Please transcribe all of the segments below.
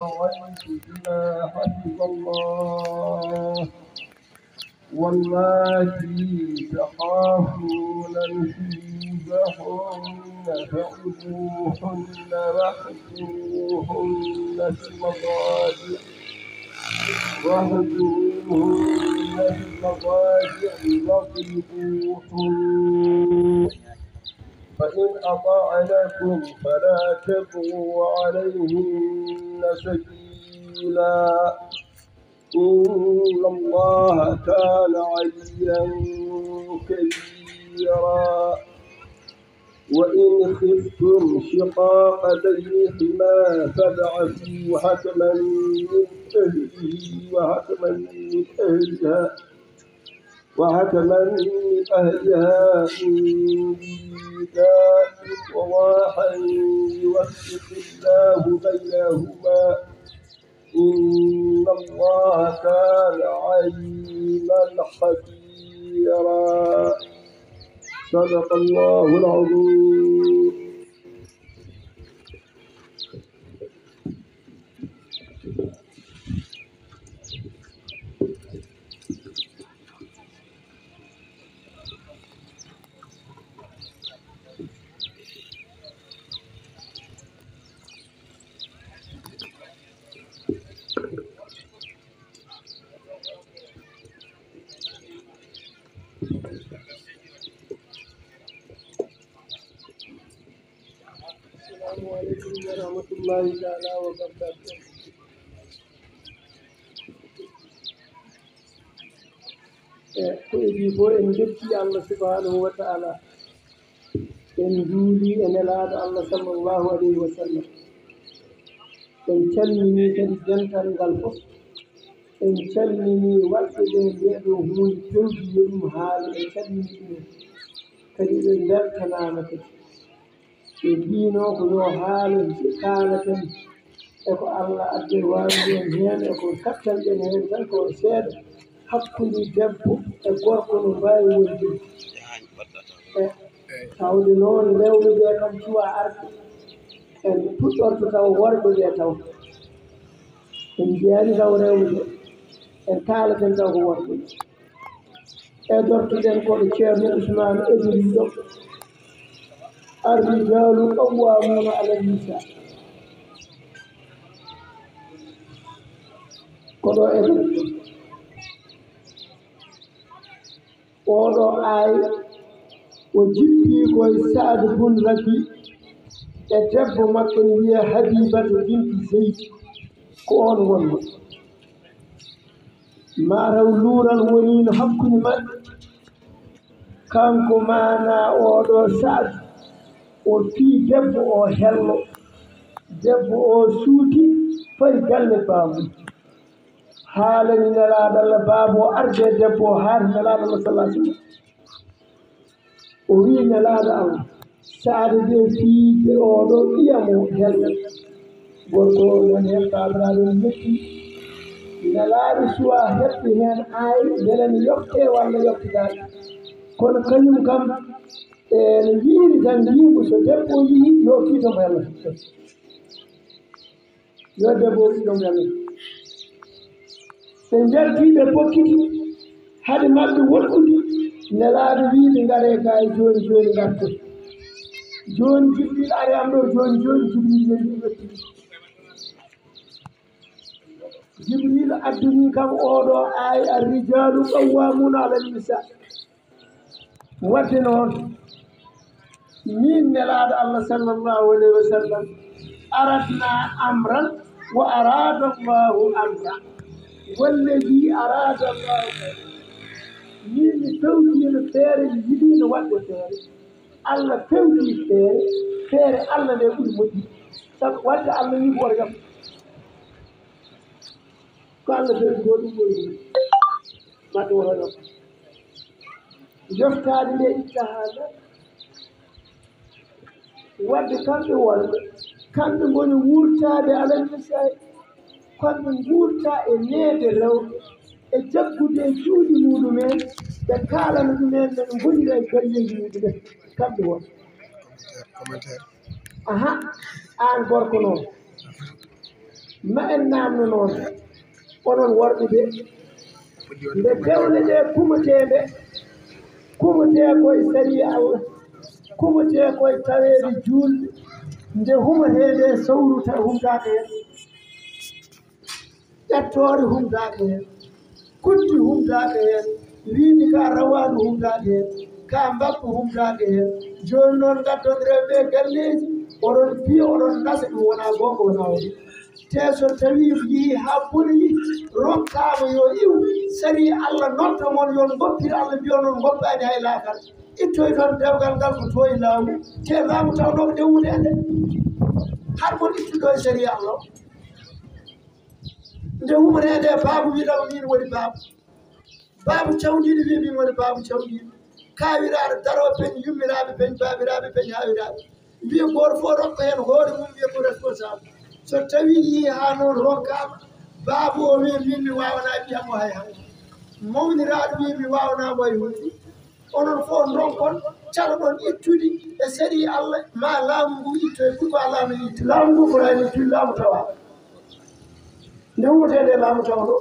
بما حفظ الله واللاتي تخافون نشوزهن فعظوهن واحجروهن في المضاجع واهجروهن في المضاجع واضربوهن فإن أطعنكم فلا تبغوا عليهن سبيلا. إن الله كان عليا كبيرا. وإن خفتم شقاق بينهما فابعثوا حكما من أهله وحكما من أهلها وحكما من أهلها إن إصلاحا يوفق الله بينهما إن الله كان عليما خبيرا صدق الله العظيم. الله تعالى وبركاته. إيه، كوي بيبو إن جبتي الله سبحانه وتعالى. إن جولي إن الاد الله صلى الله عليه وسلم. إن تلمني كان جنتان غلفو إن تلمني وقت دين بيدو هون تلمني حال إن تلمني كريم إن دار كنامتك ɓe mbino ko yo haala haala ten eko allah adde wawi en hen eko kattanɗen hen tan ko seeɗa hakkude debbo e gorko no mbawi wondude. E tawde noon rewɓe ɓe kam cuwa arde. En puɗɗorto taw worɓe ɓe taw. En mbiyani taw rewɓe ɓe en kaalaten taw ko worɓe e dortoɗen koɗo ceerno ousmane edori الرجال قوامون على النساء koɗo en oɗo ay o jippi koye saade bun rabi e debbo makko ne wiye habibata binti zeydi ko on wonno mataw luural wonino hakkude maɓɓe kanko mana oɗo saadu o fii debbo o hello. Debbo o suuti fari galle baabum haalani nelaaɗo allah baaba o arde debbo o haati nelaaɗo allah sallah sallam. O wii nelaaɗo allah. Saade de fiide oɗo ɓiyamo o gorko non heen baabiraaɗo n metti. Nelaaɗo suwa heɓde heen aayi mbele no yoftee walla yoftidaaɗe kono kañum kam e no mbiiri tan mbiyiko so debbo yii yo fiitomo yallah yo debbo o fiitomo yallah ɓe jartiiɓe bokkiti haade maɓɓe woɗɗude nelaaɗo wiiɓe ngare ga e jooni jooni ngarto jooni jibril ari am ɗo jooni jooni jibril yendi wettini jibril adduni kam oɗo aayi arrijalu qawwamuna ala nisa wadde noon من نلاد الله صلى الله عليه وسلم. أردنا أمرا وأراد الله أمرا. والذي أراد الله من توجي الفير الجديد والفير الله توجي الفير فير الله يقول مدي. وانت الله يقول لك قال الله يقول ما تقول له يفتح عليه هذا wadde kamɓe wonɓe. Kamɓe ngoni wurtade alammisay kamɓe guurta e neede rewɓe e jaggude e juuɗe muɗumen ɓe kaalana ɗumen ɓeɗe gonira e galleji muɗumen kamɓe won aha an gorko noon. Ma en namno noon. Onon worɓe ɓe nde dewle ɗe kumatede kumate koye sari allah. kumutee koye taweede juulɗe nde humateede e sowruta humdaaka hen ƴettoore humdaaka hen kutti humdaaka hen wiindi ka rawaandu humdaaka hen ka mbabbu humdaaka hen jooni noon ngaddon rewɓe galleeji oɗon piya oɗon nasa ɗum wonaa gonga wonaa oɗo te so tawi yii ha boni rokkaama yo iw. Sari allah notta moon yon goppir allah mbiya noon goppaani hay laakal ittoy toon dewgal ngal ko tooyi laamu. Te laamu tawnoo ko dewwude har mon ittuɗo e sari allah. Nde humaneede baabu wiɗama min woni baabu. Baabu cawniiɗo wi min woni baabu cawniiɗo kawiraɗo daroo peñ yummiraaɓe peñ baabiraaɓe peñ haawiraaɓe. Mbiya gooto fof rokka heen hoore mum wiya ko responsable. so tawi yi haa noon rokkaama baabu o wi min mi waawanaa mbiyamo hay hay mawniraaɗo wi mi waawanaamo hay hunde. Onon fof donkon caɗoɗon ittude e seri allah. Ma laamu ngu itto e ɓuko laamu ittu laamu ngu fotani ittude laamu tawa nde wutede laamu taw ɗo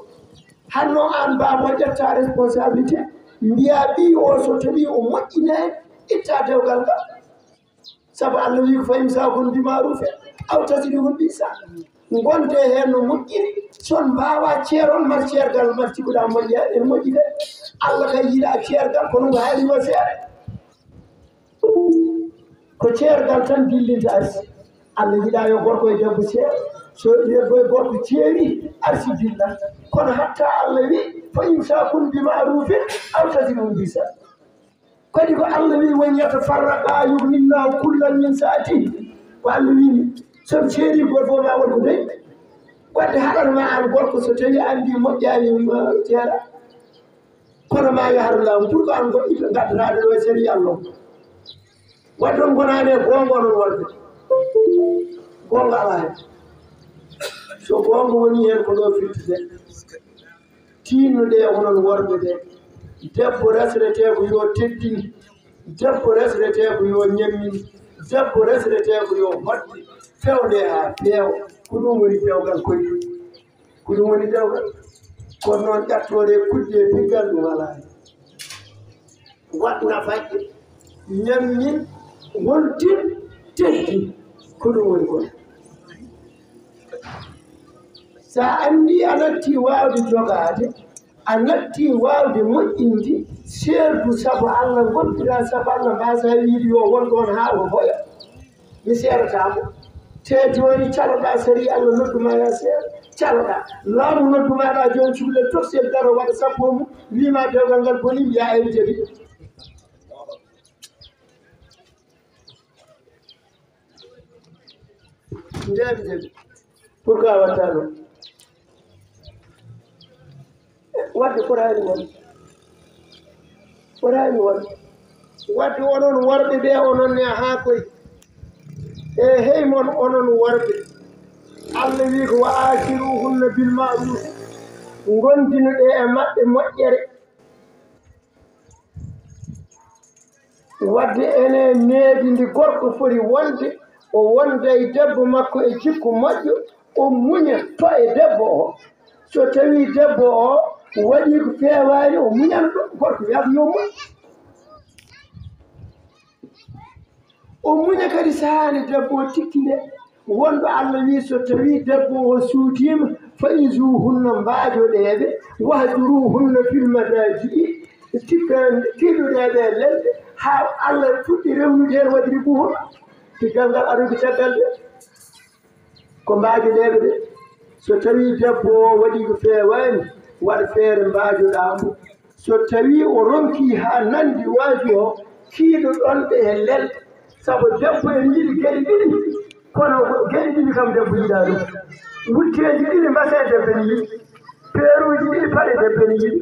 hanno an baabo ƴetta responsabilité mbiya ɓi o so tawi o moƴƴinayi itta dewgal ngal sabu allah wi ko fayim sakon mbimarufe aw tasidihum bisa gonde heen no moƴƴiri son mbawa ceeron mar ceergal mar cikuɗa moƴƴa en moƴƴi de. Allah kay yiiɗa ceergal kono ngo haali o ko ceergal tan dillinta arsi. Allah yiiɗa yo gorko e debbo ceer so debbo e gorko ceeri arsi dilla. Kono hatta allah wi fa imsakun bi marufin aw tasimum bisa kadi ko allah wi won yatafarraqa yugnillahu kullan min saati ko allah wini somi seedi goto fof ma wonko ko doyi. Wadde haɗatma an gorko so tawi andi moƴƴani ceera kono ma yo har laamu pour que an gaddanade ɗo e séri allah wadde on gonani e gongo non wonde gonga ala hen so gonga woni hen ko ɗo firtude tinnuɗe onon worɓe ɓe debbo resrete ko yo teddini. Debbo resrete ko yo ñammini debbo resrete ko yo hoɗɗi fewde ha feewa ko ɗum woni ƴewgal koye ko ɗum woni ƴewgal kono noon ƴattode kudde piggal ɗum alaani wat fajje ñammin wontin teddi ko ɗum woni kon sa andi a natti wawde jogade a natti wawde moƴƴinde seerdu saabu allah gontira saabu allah mbasa wiide yo won ɗon haa o hoya. Mi seeratamo te joni caroɗa sari allah nodduma ya seeɗa caroɗa laamu noddumaɗa joni cuhle toksel daro waɗa sappo e mum wima dewgal ngal boni mbiya en jaɓi ndemi jaɓi pourquoi watta ɗo. Wadde fotani won? Fotani won? Wadde onon worɓe ɓe onon ne ha koye. e hey mon onon worɓe allah wi ko wa asiruhunna bil maruf gondinoɗe e maɓɓe moƴƴere. Wadde ene needi ndi gorko foti wonde o wonda e debbo makko e jikku moƴƴo o muña to e debbo o. So tawi debbo o waɗi ko feewaani o muñan ɗum gorko wiyata yo muñ. ومنك رسالة دبو تكنا وان على ميسو تبي دبو وسوتيم فإزوهن بعد ذلك وهدروهن في المدرسة تكن كيلو دادال ها على فوتي رمو جير ودربوهن تكن قال أرو بتاكال كم بعد ذلك سوتوي دبو وديك فيوان وارفير بعد ذلك سوتوي ورمكي ها نندي واجهو كيلو دادال sabu debbo en jiɗi geɗe ɗiɗi kono geɗe ɗiɗi kam debbo yiɗa ɗum. Wutteeji ɗiɗi masee debbo ne yiɗi peeruji ɗiɗi paɗe debbo ne yiɗi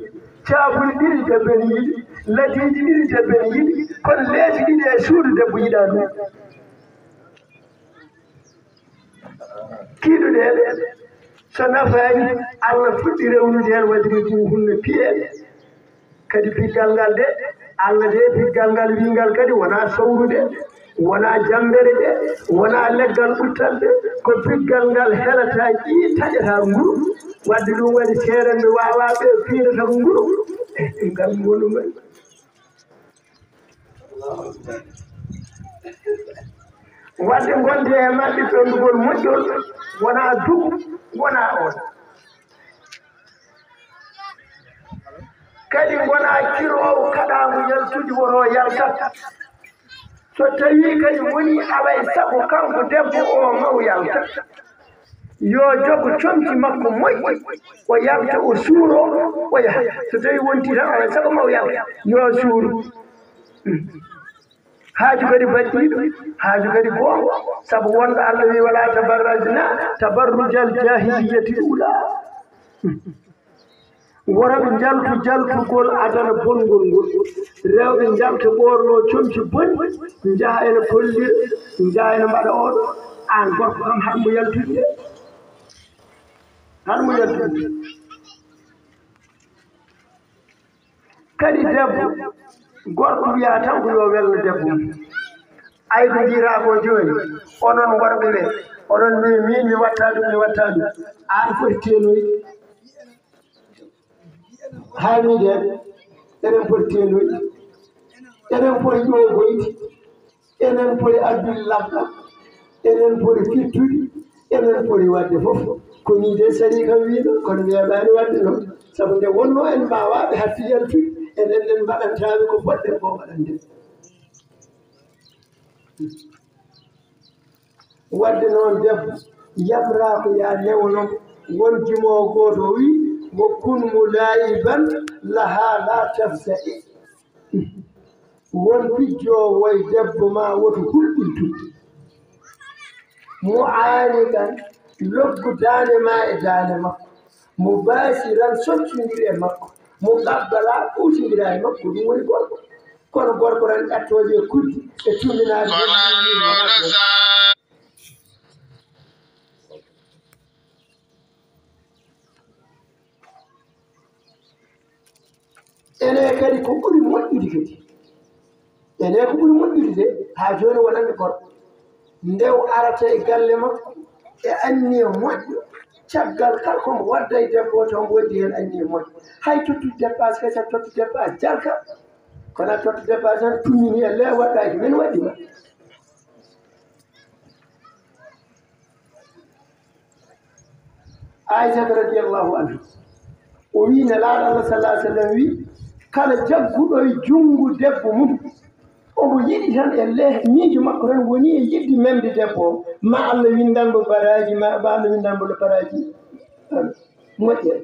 caabuli ɗiɗi debbo ne yiɗi ladiiji ɗiɗi debbo ne yiɗi kono leesi ɗiɗi e suudu debbo yiɗa ɗum. Kiiɗuɗeɓe so nafaani allah fuɗɗi rewnude heen wadiri ɗum hunno piyeeɗe kadi piggal ngal de allah de piggal ngal wiingal kadi wonaa sowrude. Wonaa jambere ɗe wonaa leggal ɓuttal ɗe ko biggal ngal helataa ƴii taƴataa nguru wadde ɗum waɗi seere mi waawaa ɓe fiirata nguru e ngal ngolu men wadde gonde e maɓɓe ɓenndugol moƴƴol wonaa dugu wonaa on. Kadi wonaa kiroowo kaɗaangu yaltude woto yaltat. so tawi kadi woni alay sago kanko debbo o maw yalta. Yo jogo comci makko moƴƴi o yalta o suuro o yaha. So tawi wonti tan alay sago maw yalta. Yo suuro haaju kadi baddiiɗo haaju kadi goongo sabu wonɗo allah wi wala tabarrajna tabarrujal jahiliyati ula woto ɓe jaltu jaltugol adana bongol ngol. Rewɓe jalta ɓorno comci boni. Njaha ene kollir njaha ene mbaɗa oɗo. An gorko kam hatmo yaltude. Hatmo yaltude. Kadi debbo gorko wiya tan ko yo welno debbo. Ayde jirako jooni onon worɓe ɓe oɗon mbi min mi watta ɗum mi watta ɗum. An foti e teenoyde haamiiɗen enen poti teeloyde enen poti ƴoogoyde enen poti addude laggal enen poti fittude enen poti wadde fof. Ko ni de sari kam wiino kono weeɓaani wadde noon sabu nde wonno en mbaawaaɓe hattiyantude enen en mbaɗantaaɓe ko boɗɗen ko waɗande. Wadde noon debbo yaɓraa ko yaa newno won jimoowo gooto o wii وكن ملايبا laha la تفزعي won pijjowo e debbo ma woto hulɓintudde mo aani tan loggu daande ma e daande makko. Mo baasiran soccondiri e makko. Mo gabbala ɓuutondira e makko ɗum woni gorko. Kono gorko tan ƴattoje e kuddi e tumminaade e ene kadi ko ɓuri moƴƴude kadi. Ene ko ɓuri moƴƴude de haa jooni waɗande gorɗo ndew arata e galle makko e anni e moƴƴo caggal kala komo wadda e debbo o omo waddi heen anni e moƴƴo. Hay tottude dépense kadi sa totta dépense jalka kono totta dépense tan tummini e le waɗɗaki min waɗima aissata radiallahu anhu o wi ne laaɗo allah sallah sallam wi kala jagguɗo e junngu debbo mum. Omo yiɗi tan e le miijo makko tan woni e yiɗde memde debbo. O ma allah windanmbo baraji ma ma allah windanmbo le baraji moƴƴel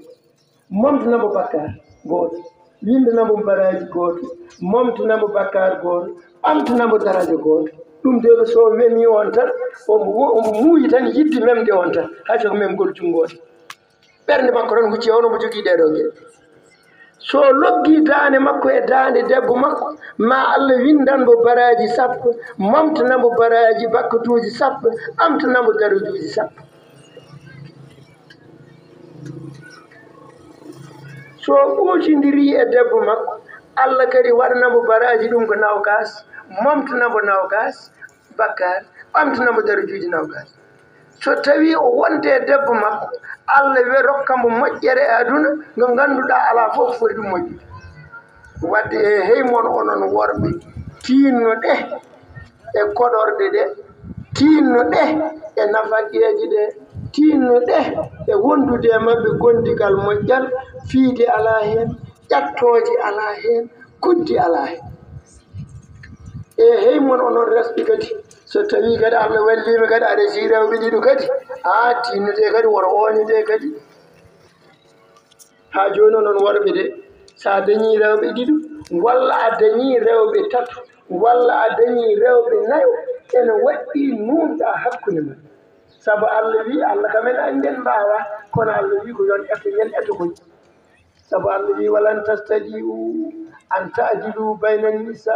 momtanambo bakkar gooto. Windanambo baraji gooto. Momtanambo bakkar gooto. Ɓamtanambo daraja gooto. Ɗum deɓe so memi on tan omo omo muuyi tan yidde memde on tan. Hay soko memgol junngode ɓernde makko tan hucci on omo jogii ɗeɗo gueɗe so loggi daande makko e daande debbo makko ma allah windanmo baraji sappo mamtanamo baraji bakkatuji sappo amtanamo darujuji sappo. So ɓoosindiri e debbo makko allah kadi waɗanamo baraji ɗum ko nawkas mamtanamo nawkas bakkar ɓamtanamo darujuji nawkas so tawi o wonde debbo makko allah wi rokka mbo moƴƴere e aduna ngo ngannduɗa alaa fof foti ɗum moƴƴude wadde e hey mon onon worɓe tiinnoɗe e koɗorɗe ɗe tiinnoɗe e nafaƙeeji ɗe tiinnoɗe e wondude e maɓɓe gondigal moƴƴal fiide alaa heen ƴattooje alaa heen kuddi alaa heen. E hey mon onon resɓi kadi so tawi e kadi allah wallima kadi aɗa si siirewɓe ɗiɗo kadi a tinnude kadi woto oonide kadi. Ha joni onon worɓe de sa dañi rewɓe ɗiɗo walla a dañi rewɓe tatu walla a dañi rewɓe nayo ene waɗɗi numɗa hakkude ma. Saabu allah wi allah kamen annden mbawa kono allah wi ko yon eto yen eto koy. Saabu allah wi walan tastadi u an taadilu bayna nisa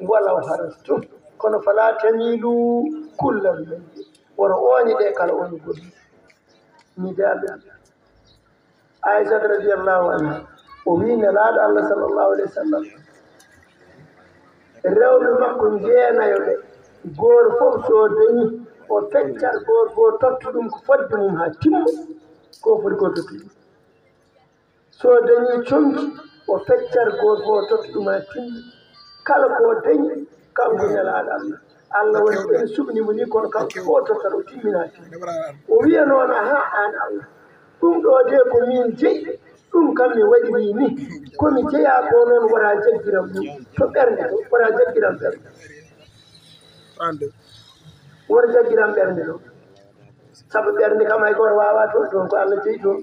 walaw harastum. kono fala tamilu kullal mayli wono ooni ɗe kala on goni mi daaɓe. Aissat radiallahu anha o wi nelaaɗo allah sallllahu alayhi wa sallam. Rewɓe makko jeenayo ɓe. Gooro fof so dañi o feccat gooro fof tottu ɗum ko fodde mum haa timma ko foti ko tottu ɗum. So dañi comci o feccat gooro fof o tottu ɗum haa timma kala ko dañi kanko nelaaɗo allah allah woni ɓen suɓnimo ni kono kanko fotata o timminaki. O wiya noon aha an allah. Ɗum ɗo de ko min jeyi. Ɗum kam mi waɗi ni ni. Komi jeeya ko noon wota jaggiram ɗum to ɓernde ɗo wota jaggiram ɓernde wota jaggiram ɓernde ɗo. Sabu ɓernde kam hay goto wawa toon toon ko allah jeyi toon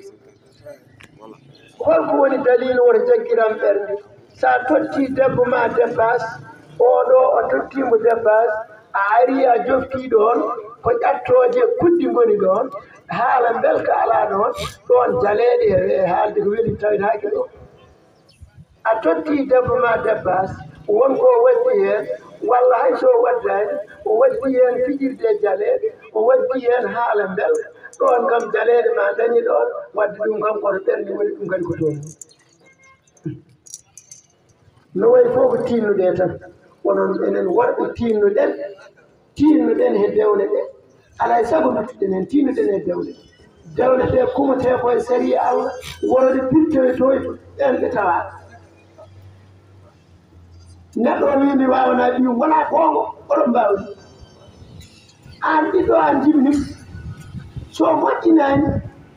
holko woni dalilu wota jaggiram ɓernde. Sa totti debbo ma dépasse oɗo o tottimo dépense a ari a jofti ɗon ko ƴattoje kuddi goni ɗon haala belka ala ɗon ɗon jaleɗe e haalde ko weli tawetake ɗo. A totti debbo ma dépense wonko waddi hen walla hay so waddani o waddi hen fijirde jaleɗe o waddi hen haala belka ɗon kam jaleɗe ma dañi ɗon wadde ɗum kam koto ɓerdi woni ɗum kadi ko toon. No wayi fof ko tinnude tan. Onon enen worɓe tinnuɗen tinnuɗen he dewle ɗe alay sago duttuɗen hen tinnuɗen e dewle dewle ɗe kumate koye saria allah worode pirtoytoy ɓen ɓe tawa neɗɗo o wimi wawana ɓi wona gongo oɗon mbawdi an ɓiɗɗo an jibnim so moƴƴinani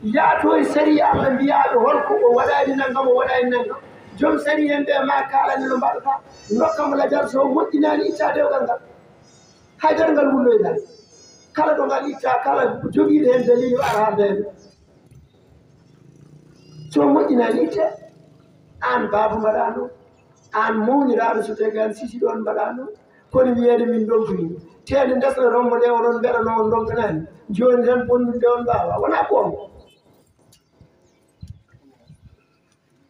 yaato e saria allah mbiyaɓe holko o waɗani naggam o waɗani naggam joom sari en ɓe ma kalani no mbaɗata dokkamo lajal so moƴƴinani itta dewgal ngal. Haydara ngal wulloyɗa. Kala ɗo ngal itta kala jogiiɗo hen dalili o ara haalda hen. So moƴƴinani itte an baaba mbaɗano an mawniraɗo so tawi an sisi ɗon mbaɗano kono wiyeede min donkini teede ndesna rombo nde oɗon mbeɗano on donkanani joni tan bonnude on mbawa wona gonga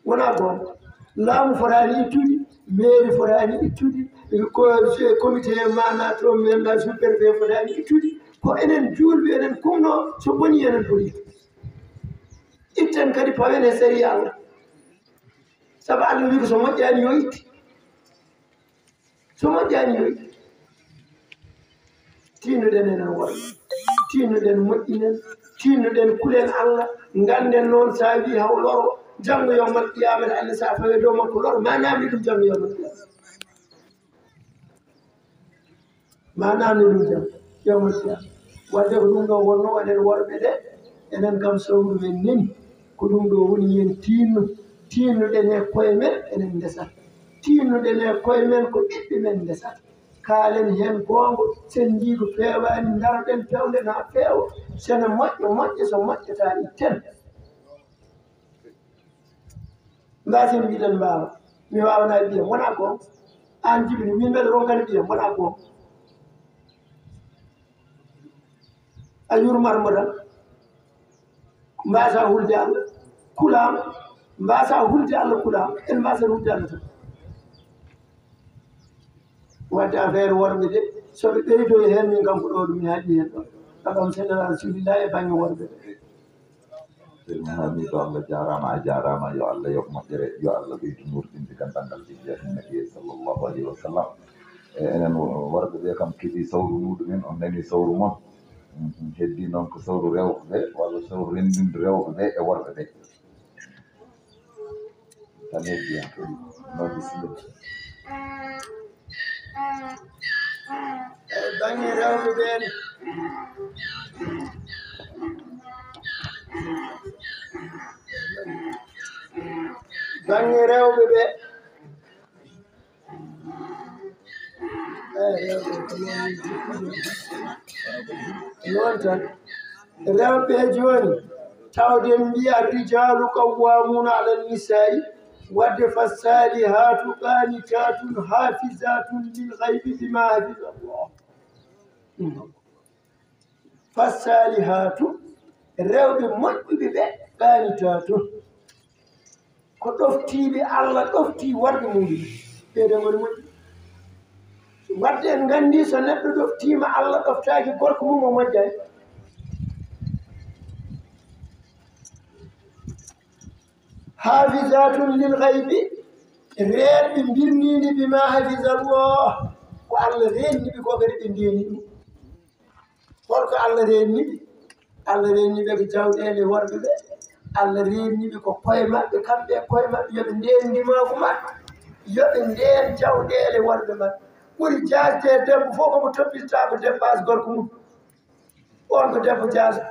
wona gonga laamu fotaani ittude mairie fotaani ittude ko comité mana to mbiyanɗa superbe fotaani ittude ko enen juulɓe enen kumno so boni enen boni. Itten kadi pawen e série allah sabu allah wi ko so moƴƴaani yo itti. So moƴƴaani yo itti. Tinnoɗen enen walla tinnoɗen moƴƴinen tinnoɗen kulen allah ngannden noon sa a wi hawloro. جم يوم القيامة لأن سعفة يوم الكلور ما نعمل لكم جم يوم القيامة. ما نعمل لكم يوم القيامة. وَدَهُنُّ دو ونو ونو ونو ونو كم سوم منين كلهم دو وني تين. تين دنا كويمن إنن دسا. تين دنا كويمن كتبي من دسا. كالن هم قوم سنجيب فيو أن دارن سنمات يومات يسمات يتاني mbasen mbiɗen mbawa mi wawna mbiya wona gon an jibini min mbeɗa ronkani mbiya wona gon a yurmat tan mbasa hulde allah kulam mbasa hulde allah kulam en mbasan hulde allah tan wadde affaire worɓe de soɓe ɓeydoy hen min kam ko ɗo ɗum mi haɗi hen ɗo. Ɗaɗam seɗal rasulillah e banggue worɓe. ɗe المهم يا جارة مع جارة ما يا الله يوم ما يا الله بيت نور تنتقم تنقل جيجاه النبي صلى الله عليه وسلم enen worɓe ɓe kam keeɓi on nani sawru mon heddi noon ko sawru rewɓe ɓe walla sawru renndinde rewɓe ɓe e worɓe ɓe tan heddi hen kadi noon bange rewɓe ɓe. Noon tan rewɓe jooni tawden mbiya rijalu qawwamuna ala nisai wadde fassali hatu qanitatun hafisatun lil haybi bima hafiza llah fassali hatu rewɓe moƴƴuɓe ɓe qanitatun ko ɗoftiiɓe allah ɗofti worɓe muɗum ɓeeɗe ngoni moƴƴi wadde en nganndi so neɗɗo ɗoftiima allah ɗoftaaki gorko mum o moƴƴani hafisatun lil gaybi reerɓe mbirniini bima hafisa llah ko allah renniɓe ko kadi ɓe ndeni ɗum holko allah renniɓe allah renniɓe ko jawɗele worɓe ɓe. Allah renniɓe ko koye maɓɓe kamɓe koye maɓɓe. Yoɓe nden ndimako maɓɓe. Yoɓe nden jawɗele worɓe maɓɓe. Ɓuri jasde debbo fof komo toppititako dépense gorko mum. On ko debbo jaso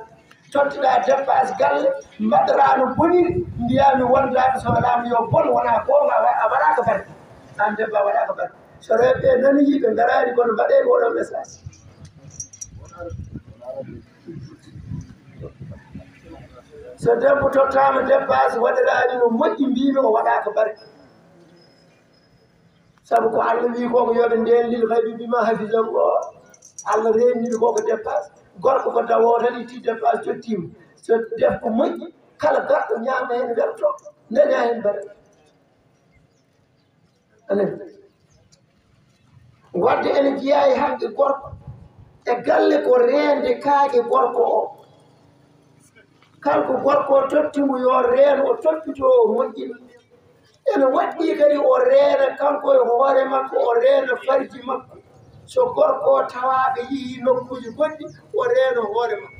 tottiɗa dépense galle mbaɗorano boniri mbiyami wondaɓe so waɗama yo bon wona gonga a waɗaka baɗe an debbo a waɗaka baɗe so rewɓe nani yiɓe garani kono mbaɗe oɗo message. so debbo tottama dépasse waɗirani no moƴƴi mbimi o waɗaka barke. Saabu ko allah wi koko yoɓe ndenlil haybi bima hafisahu o allah renniɓe koko dépasse gorko ko dawo tan itti dépasse jottima. So debbo moƴƴi kala garɗo ñama hen werto daña hen barke. Anen wadde ene jeeya e hande gorko e galle ko rende kaake gorko o kanko gorko o tottimo yo reeno o toppito o moƴƴini ene waɗɗi kadi o reena kanko e hoore makko o reena farji makko. So gorko o tawaaɓe yehi nokkuji goɗɗi o reena hoore makko.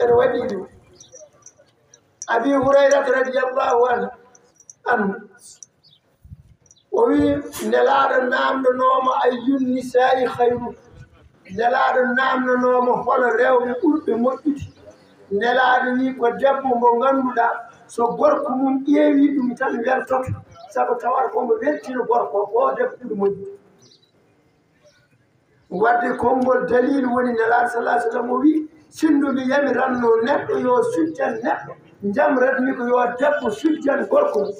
E ene waɗɗi ɗum. Abi hurayrata radiallahu an anhu o wi nelaaɗo naamndanooma ayyun nisa'i hayru nelaaɗo naamnanoomo hono rewɓe ɓurɓe moƴƴude. Nelaaɗo ni ko debbo mbo ngannduɗaa so gorko mum ƴeewi ɗum tan weltoto sabu tawata komo weltino gorko o debbo ɓuri moƴƴude wadde konngol dalilu woni nelaaɗo salah sallam o wii sinndumi yami ranno neɗɗo yo sujjan neɗɗo jam ratmi ko yo debbo sujjan gorko mum.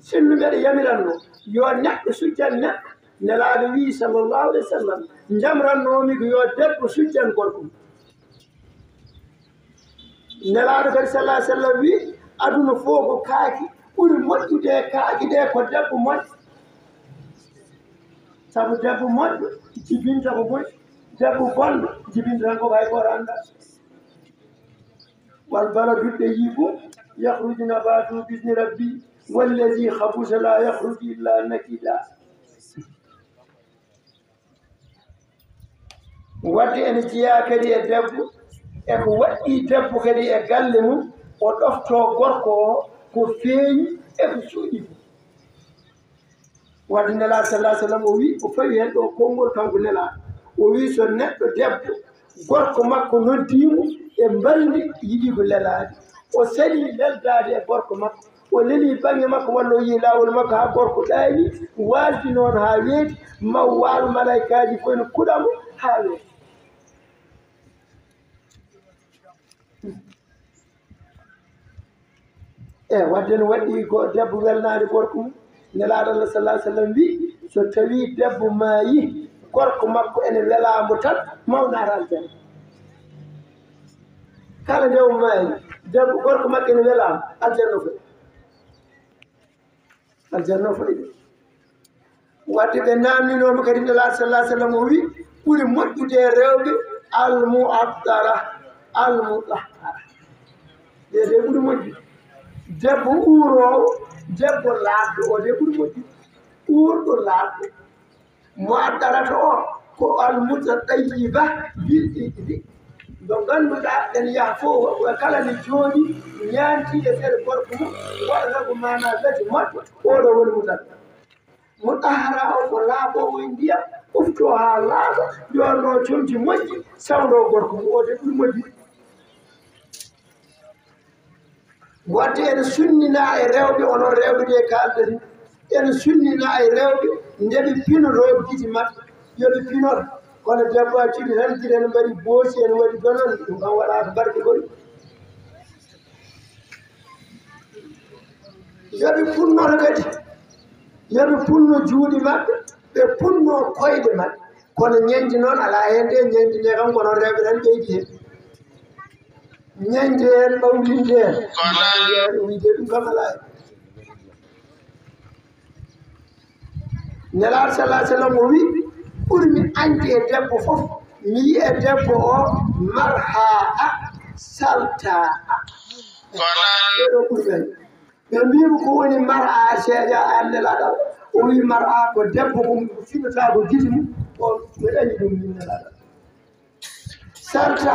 Sinno mbeɗa yamiran yo neɗɗo sujjan neɗɗo. Nelaaɗo wii sallllahu alih w sallam ndemrannoomi ko yo debbo sujjan gorko. Nelaaɗo kadi sallah sallam wii aduna fof ko kaaki ɓuri moƴƴude e kaaki ɗe ko debbo moƴƴo sabu debbo moƴƴo jibinta ko moƴƴi. Debbo bonɗo jibinta tan koko hay goto annda. Wal bala duɗɗe yii fof yahruju nabatu bisni rabbi. والذي habusa la يخرج illa nakida wadde ene jeeya kadi e debbo eko waɗɗi debbo kadi e galle mum o ɗofto gorko o ko feeñi eko suuɗi fo wadde nela sallah sallam o wi o fawi hen ɗo konngol kanko nela o wi so neɗɗo debbo gorko makko noddimo e mbaldi yiɗi ko lelaade o sali leldade e gorko makko o leli bange makko walla o yii laawol makko haa gorko ɗaani waaldi noon haa weeti maw waalo malaykaaji koyno kuɗamo haa weeti eyi wadde no waɗɗi ko debbo welnaade gorko mum nelaaɗo allah sallah sallam wi so tawii debbo maayi gorko makko ene welaamo tan mawnaata aljanna. Kala nde o maayi debbo gorko makko ene welaamo aljanna fof aljanna o fayi wadde ɓe namdinomo kadi nelaɗo sallah sallam o wi ɓuuri moƴƴude rewɓe almuaddara almudahara de de ɓuuri moƴƴude debbo uurowo debbo laaɗɗo o de ɓuri moƴƴi. Uurɗo laaɗɗo mo addarata o ko almuta ɗayiba bilɗiɗi mo ngannduɗaa en yaha fof kala ne jooɗi ñaantiiɗe feere gorko mum waɗata ko mana gati moƴƴo oɗo woni mutal mo ɗahara o ko laaɓowo e ndiyam ufto haa laaɓa jonno comti moƴƴi sawdo gorko mum ode ɗum moƴƴi wadde ene sunnina e rewɓe onon rewɓe ɗe kaaldani ene sunnina e rewɓe ndeɓe pinoto giti maɓɓe yoɓe pinoto kono debbo a cuɗi tan gila ene mbaɗi boosi ene waɗi donon ɗum kam waɗa ko barke koy yoɓe punnoto kadi yoɓe punno juuɗe maɓɓe ɓe punno koyɗe maɓɓe. Kono ñeñde noon alaa heen de ñeñde nde kam kono rewɓe tan ɓeydi heen. Ñañde heen ɓawlinde heen. Wiide ɗum kam alaa hen nelaaɗo salah sallam o wii ɓurmi anndi e debbo fof mi yi e debbo o marhaa saltaa. Ɗeɗo ɓurmen ɓe mbimi ko woni mar a seeja e annelaɗal o wi mar a ko debbo ko finata ko gidi mum o mi ɗañi ɗum minnelaɗal sarta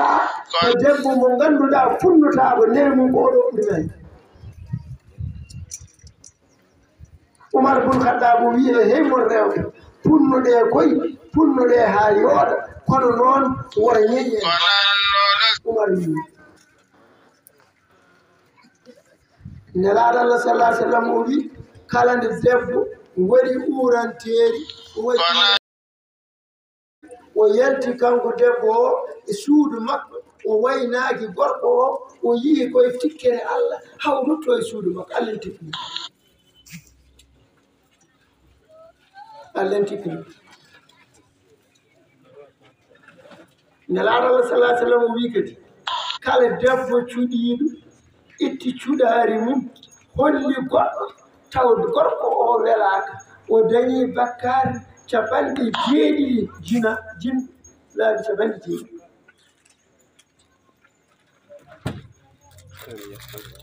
ko e debbo mo ngannduɗaa funnotaago ndewe mum ko oɗo ɓurmen umar bun kaddabu wiino e heymon rewɓe. Punnuɗe koye hulnude haa yooɗa kono noon wora yeƴi umar wi nelaaɗo allah sallah sallam o wi kala nde debbo wari uuranteeri waɗi o yalti kanko debbo o e suudu makko o waynaaki gorko o o yii koye tikkere allah haw rutto e suudu makko allah en tikkini allah en tikkini nelaɗo allah salah sallam o wii kadi kala debbo cuɗiiɗo itti cuɗaari mum holli goɗɗo taw gorko o welaaka o dañii bakkaari capanɗe jeeɗiɗi jina jin laabi capanɗe jeeɗiɗi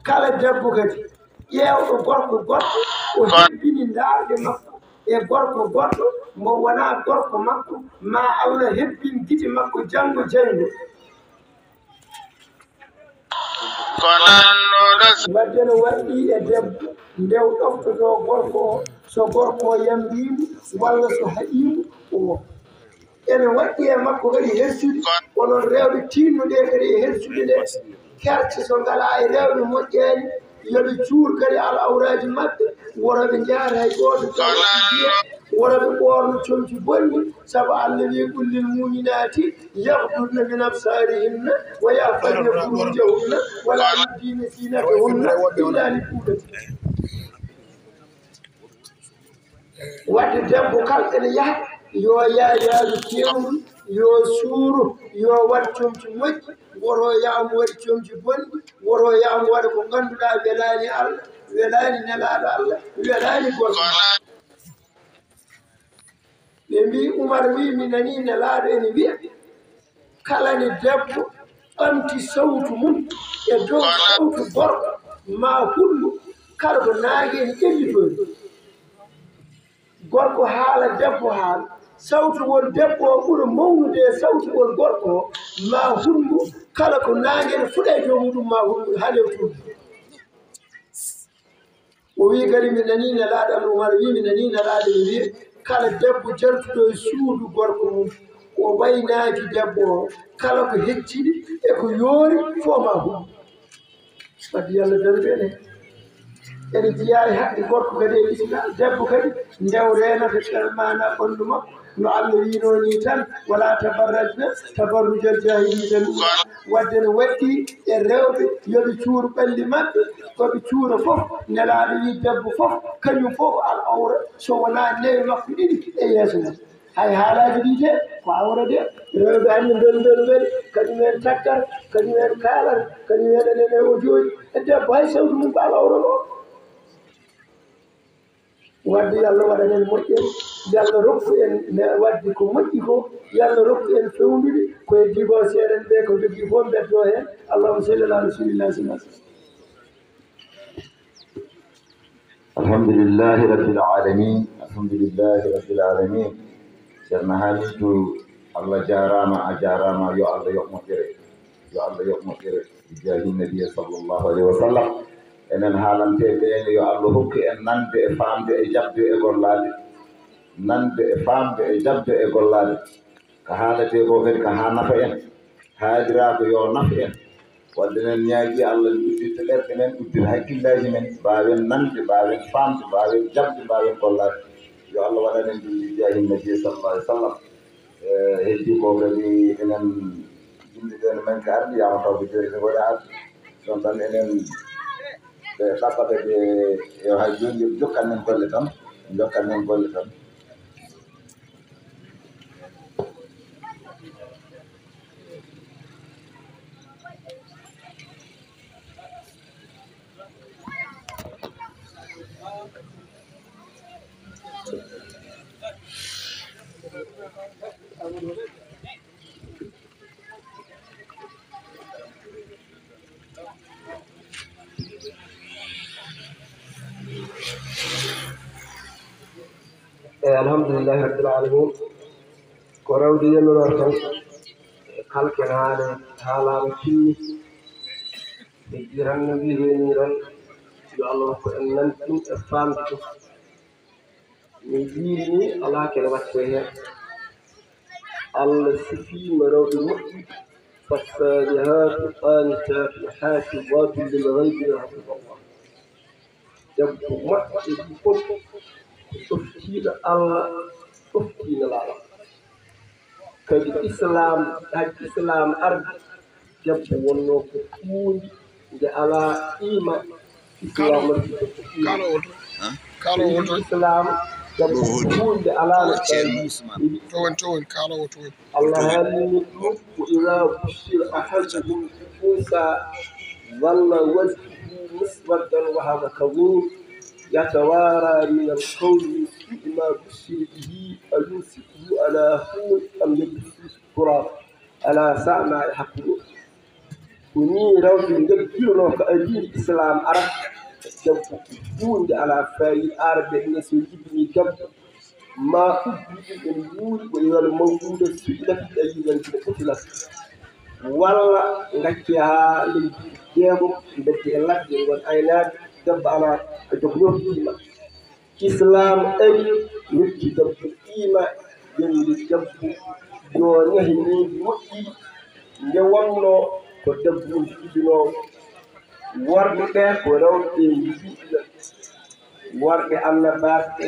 kala debbo kadi ƴeewɗo gorko goɗɗo o hebbini ndaarde makko. e gorko goɗɗo mo wonaa gorko makko ma allah hebbin hebbinditi makko janngo jeyngo wadde no waɗɗi e debbo ndew ɗoftoto gorko o so gorko o yambimo walla so haƴimo o. Ene waɗɗi e makko kadi hersude onon rewɓe tinnuɗe kadi e hersude nde. Kerce so ngala e rewɓe moƴƴeeni لبي تشور كري على أوراج مات ورد جار هاي قوة ورد قوار نشوم تبني سبع الذي يقول للمؤمنات يغضبن من أبصارهن ويغفرن فروجهن ولا يبدين زينتهن إلا يا wadde debbo kala يا yaha yo yaa yaaru يا yo suuru yo waɗ comci moƴƴi woto yaamo waɗi comci bonɗi woto yaamo waɗa ko ngannduɗaa welaani allah welaani nelaaɗo allah welaani goto ɓe mbi umar wi mi nanii nelaaɗo ene wiya kala ne debbo ɓamti sawtu mum e dow sawtu gorɗo ma hullu kala ko naagi ene ƴellitoyni gorko haala debbo haala. sawtugol debbo o ɓura mawnude e sawtuwol gorko o ma hulmu kala ko naangel fuɗa e jomuɗum ma hulmu haalew tuubi o wi kadi mi nani nelaaɗo al umar wi mi nani nelaaɗo mi wi kala debbo jartuɗo e suudu gorko mum. O waynaaki debbo o kala ko hecciɗi e ko yoori fof ma hulmu wadde yo allah darbe ene ene e haqqe gorko kadi e islam debbo kadi ndew reenata mana ɓanndu makko. معلمينوني تن ولا تبرجنا تبرج الجاهلية الأولى ودن ودي الروب يبي شور بلي مد كبي شور فوف نلالي يدب فوف كن فوف الأور سونا نيل مخدين إياسنا hay haalaji ɗi de ko awra de rewɓe hannde ndondon weli kañum en takkata kañum en kaalata kañum en enen e ojoji e debbo hay sawtu mum ko ala awra ɗo wadde yo allah waɗanen moƴƴere يلا رفع الواد يكون مديكو يلا رفع الفهم بي كوي ديبو سيرن دي كوي ديبو بيتو هي اللهم صل على رسول الله صلى الله عليه وسلم. الحمد لله رب العالمين الحمد لله رب العالمين. سيرنا هاجتو الله جارما اجارما يو الله يو مكير يو الله يو مكير جاه النبي صلى الله عليه وسلم أنا هالم تي يا يو الله هوكي ان نان بي فام بي جاب بي اغور لالي nande e famde e jabde e gollade ko haalete ko kadi ko ha nafa en haadirako yo nafa en wadde nen ñaagui allah udditta ɗerɗe men uddita hakkillaji men mbawen nande mbawen famde mbawen jabde mbawen gollade yo allah waɗan en ɗum jahi nabi sallallah alih w sallam heddi ko kadi enen no men ko ardi yama joni ko waɗa arde ɗon tan enen ɓe ɗaɓɓata ɓe yo hay joni yo jokkan men golle tan jokkan men golle tan अलहमदिल्ला रबालमी कोरौडिये में वर्तन खल के नार थाला रखी रंग भी हुए निरन जो अल्लाह को अनन तुम अफान को निजी अल्लाह के वक्त है। السفي منوب المحيي فالسابهات القانتات الحافظات للغيب حفظ الله. يبقى محيي بكل تفتين الله تفتين العرب kadi الإسلام haji الإسلام أرض. يبقى wonno ko kuundi إيمان إسلام. qiima islam islam sabu so hunde alaa towon towon kalowo towon allah haalini ɗum ko ila bushir ahaduhum unsa walla wajhu muswaddan wa hawa kabur yatawara min alqawli sui ma bushir bihi ayumsikuhu ala humun am yabsuhu turab ala sa'ma e hakkuɗo ko ni rewɓe jaggirono ko adin islam ara janfuki iwunde ala fayi arde ina so jibini gabbe ma hujjuɗum en wuuri ko yol mawɗumde suɗilati ɗayilantiɗe futilat walla gacce haa nden jeego bedde e ladde gon aynaade debbo ala ko jognoto islam ari debbo debbo yo ni moƴƴi nde wonno ko debbo ɗum jibinoo worɓe ɓe ko rewɓe yiɗiɓe worɓe annabaɓe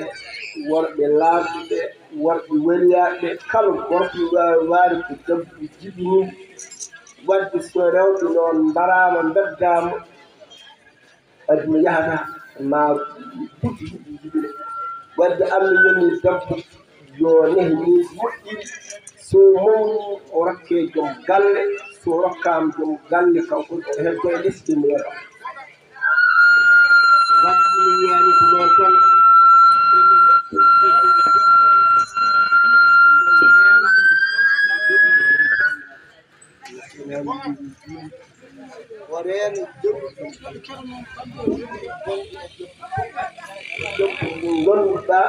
worɓe laamɓeɓe worɓe weliyaɓe kala gorko waawi waari ko debbo jiɓini wadde so rewɓe noon mbaraama mbeddaama adi mi yahata ma puti yiɗi yiɗine wadde allah yoni debbo yo nehe ni moƴƴiri. So mawni o rokke joom galle. toro kam ɗum galle kanko oɗo hen koye listimo yeɗo wakkami wiyani ko noon ton waɗen jomɗum gonduɗa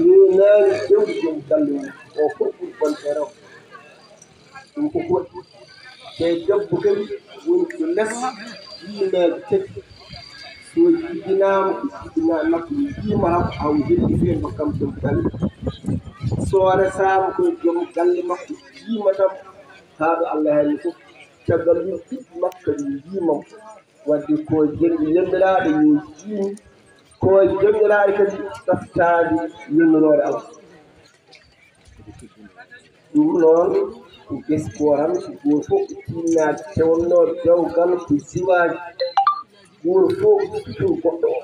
renani jomɗum galle mum o fof ɓuri bonɗere o ɗum ko ويقولون: ونكلها من تك وجدنا وجدنا نقل في مرض أو جل في مكان تمثل صور سام كل يوم قال ما في مدام هذا الله يسوع تقبل في مكان يوم wadde ko jenndiraaɗo yo jiimi ko jenndiraaɗo gesporami gorfo tinnaji tewonno dewgal ko siwaji gorfo tur goɗɗo o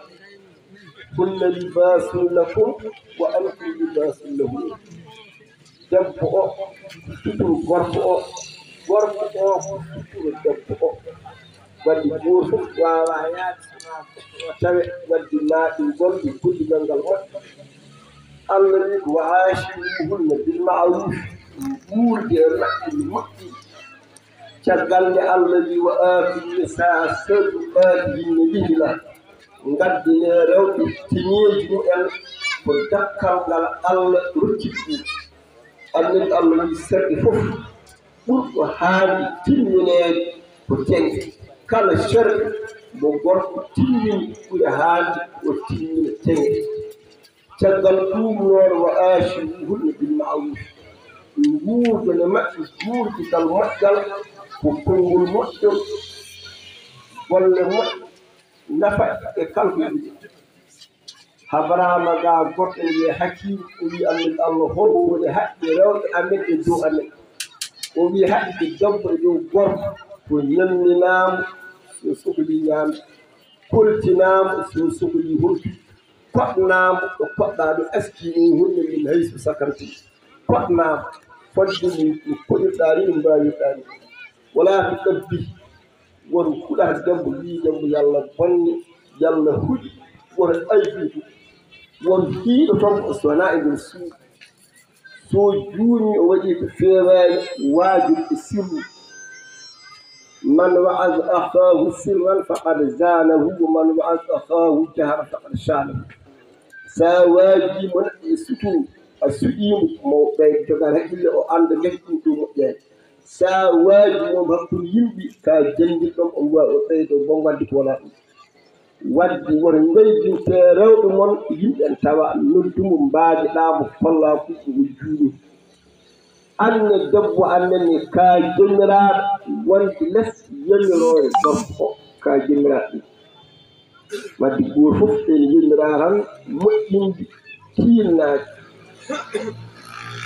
hunna libasun lakum wa antum libasun lahum debbo o sutur gorko o gorko o ko suturo debbo o wadde goto wawa yaade tawe wadde ma ɗum gonɗi guddigal ngal moƴƴo allah wi ko wa ashiruhunna bil ma'ruf guurdiral ɗi moƴƴi. Caggal nde allah wi wa aatini saa seɗu aadinne lihila ngaddine rewɓe tiñeeji mumen ko dakkal ngal allah rocciɗi annabi allah wi serɗe fof ɓurɗo haali timmineede ko tenke kala serɗe mo gorko timmini ɓuri haali o timmina tenke caggal ɗum noon wa aashiruhunna bil ma'ruf nguurdo ne maɓɓe juurdigal moƴƴal ko konngol moƴƴol golle moƴƴe nafa e kala ko yiɗi habarama ga goɗɗo wiye hakkille o wi annabi allah hol woni haqqe rewɓe amen e dow amen o wi haqqe debbo e dow gorko ko ñamminaama so sohli ñaamde koltinaama so sohli hulde poɗnaama ɗo poɗɗa ɗo askini hunde min hayso sakanti poɗnaama faddu mu kudir dari mu bayu dari wala kabbi war kula gambu li gambu yalla ban yalla huji war aibi war fi da tam sana'a ibn su so juni o waje ko feewani wajib e sirru man wa'az akhahu sirran faqad zanahu wa man wa'az akhahu jahra faqad shanahu sa waji man e suturu a suƴiimo mo ɓey jogan hakkille o annda lekkum ɗum moƴƴeede so a waaji mum hakkude yimɓe ka janngil ɗon o wiwa o ɓeydo bon wadde ko wonaa ɗum. Wadde woto mbeydinte rewɓe mon yimɓe en tawa noddumo mbaajiɗaamo follaaku ko juuni anne debbo annene ka jommiraaɗo wonde les yamiroore gorko ka jommiraaɗo ɗum. Wadde goor fof ene jommiraa tan moƴƴinde tiinnaaki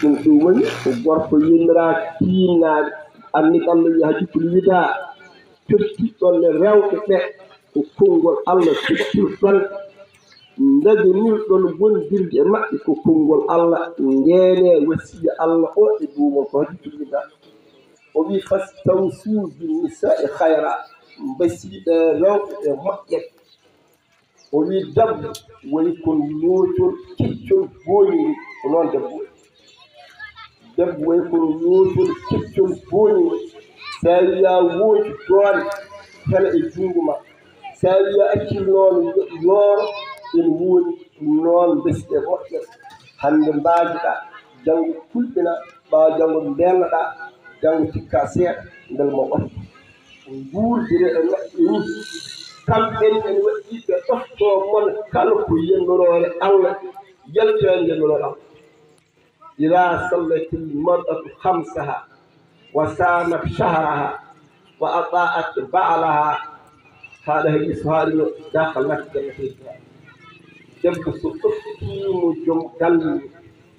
ɗum ɗum woni ko gorko yinniraki tiinnaɓe anni allah wi ha jippuli widaa tottiɗɗonne rewɓe ɓe. Ko konngol allah tottirɗon ndagonirɗon wondirde e maɓɓe ko konngol allah. Ndeene wasiya allah o e duumol ko ha jippuli wida o wi nisa e hayra mbasiiɗe rewɓe e moƴƴe. O wi dabbo woni ko lootol keccol gooniri wooti doole tene e junngo ma so a wiya accil noon yooro ene wooni noon mbesiɗe moƴƴe hannde mbaajiɗa janngo kulɓina ɓaawa janngo mbelnoɗa janngo cikka seeɗa ndel mo ɓotta nguurdire e maɓɓe ni kamɓen ene waɗi ɓe ɗoftoo mon kala ko yennoroore allah yaltani yennoroore allah إذا صلت المرأة خمسها وسامت شهرها وأطاعت بعلها هذا الإسهال داخل مكتب الإسلام جنب سقفتي مجم قلبي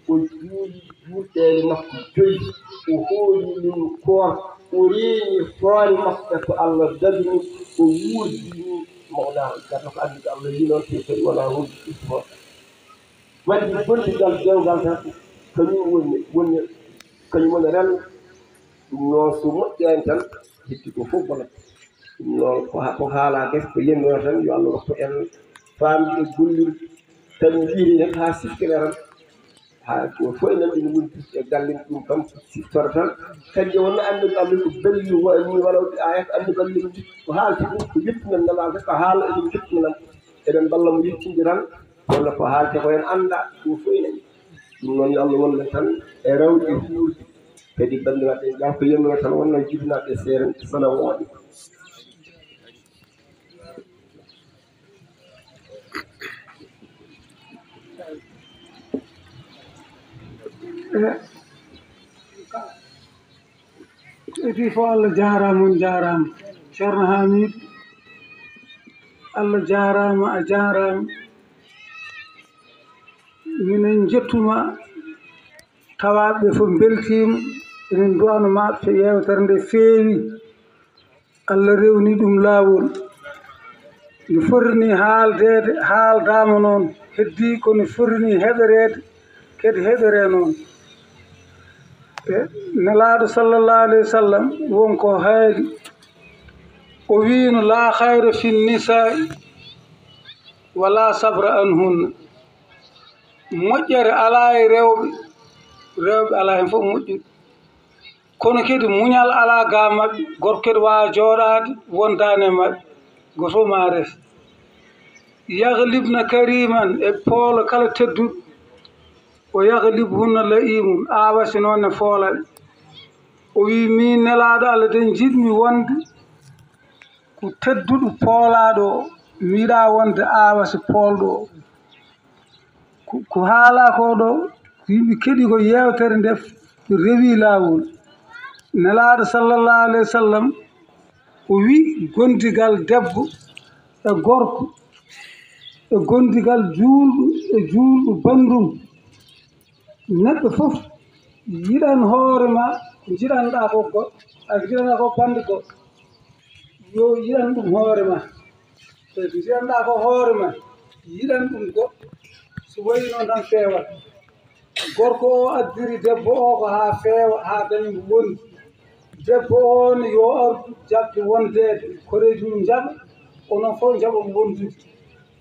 وجوي جوتي مكة جوي وهولي من كور وريني فوان مكتب الله دبني ووجدني مولاه كانت أبدا الله يلون في ولا وجد إسهال ودي كل جلد kañum woni woni kañum woni rendo ɗum noon so moƴƴani tan hetti ko fof bona ɗum noon ko haala gese ko yennoo tan yo allah rokko en faamde gollirde. Kañum wiiri tan haa siftira tan haa ko fof enen ɗum woni e gallinde ɗum kam siftora tan. Kadi wonno anndi ko allah ko belli ni walawde ayat anndude allah ko haalti ɗum ko yettinen ngalaa tan ko haala eɗen yettinenam eɗen balla mo yettinde tan walla ko haalte ko en annda ɗum fof enen. Noon yo allah wonno tan e rewde huurde kadi banndiraaɓe gaa ko yennoo tan wonno jibinaaɓe seere salamu aleykum eti fof allah hamidou allah a minen jettuma tawaɓe fof beltima emin duwanoma to yewtere nde feewi. Allah rewni ɗum laawol. No fotini haaldede haaldama noon heddi kono fotini heɓerede kadi heɓere noon. E nelaaɗo sallallahu alayhi wa sallam wonko haali o wiino laa hayra fi nnisa'i wala sabra an hunna. moƴƴere alaa e rewɓe rewɓe alaa heen fof moƴƴude kono kadi muñal alaa gaa maɓɓe gorko kadi waawa jooɗaade wondaani e maɓɓe goto fof ma res yahlibna kariman e poolo kala tedduɗo o yahlib hunna layimum aawasi noon ne foolaɓe o wii min nelaaɗo allah den jiɗmi wonde ko tedduɗo poolaaɗo o mi yiɗaa wonde aawasi poolɗo o. ko haala ko ɗo yimɓe keɗi ko yewtere nde rewi laawol. Nelaaɗo sallllahu alayhi wa sallam o wi gondigal debbo e gorko e gondigal juulɗo e juulɗo banndum neɗɗo fof yiɗan hoore ma ko jiɗanɗa ko go ako jiɗanɗa ko bande go yo yiɗan ɗum hoore ma. E ko jiɗanɗaa ko hoore ma yiɗan ɗum goɗɗo so wayi noon tan feewat gorko o addiri debbo o ko haa feewa haa dañi wondi debbo on yo ardu jaɓɓe wondeede koreeji mum jaɓa onon fof jaɓa wondude.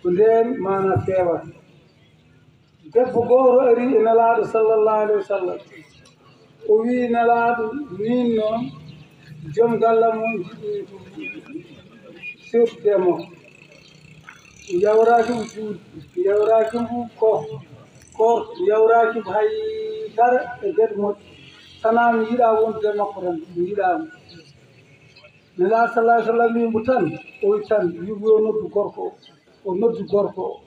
Ko ndeen mana feewat debbo gooro arii e nelaaɗo sallllahu alih wa sallam. O wii nelaaɗo nin noon joom galla mum jiɗi sirtude makko jawrakim juud jawrakim ko kor jawrakim hay dara e gueɗe moƴƴe tanaa mi yiɗa wonde makko tan mi yiɗamo nela salah sallam wimo tan o wi tan yimɓe yo noddu gorko o o noddu gorko. O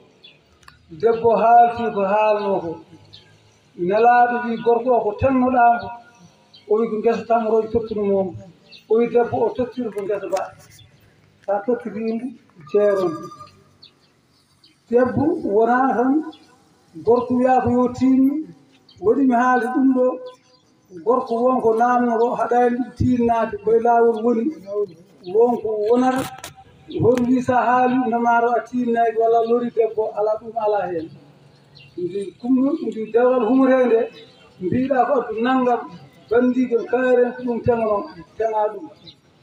debbo haalti ko haalno ko nelaaɗo wi gorko o ko tennoɗaamo o wi ko ngesa tamoroji tottinumomo o wi debbo o tottiri ko ngesa ba. Sa tottiri indu jeeron debbo wona tan gorko wiya ko yo tinmi waɗi mi haalde ɗum ɗo. Gorko wonko namnoɗo haɗani ɗum tinnade koye lawol woni. Wonko wonata hoto wi sa haali namaro a tinnaki walla lori debbo ala ɗum ala hen ndi kumɗo ndi dewal humorede mbiɗa ko addu nanngam bandigal kaaren ko ɗum teŋa noon teŋa ɗum.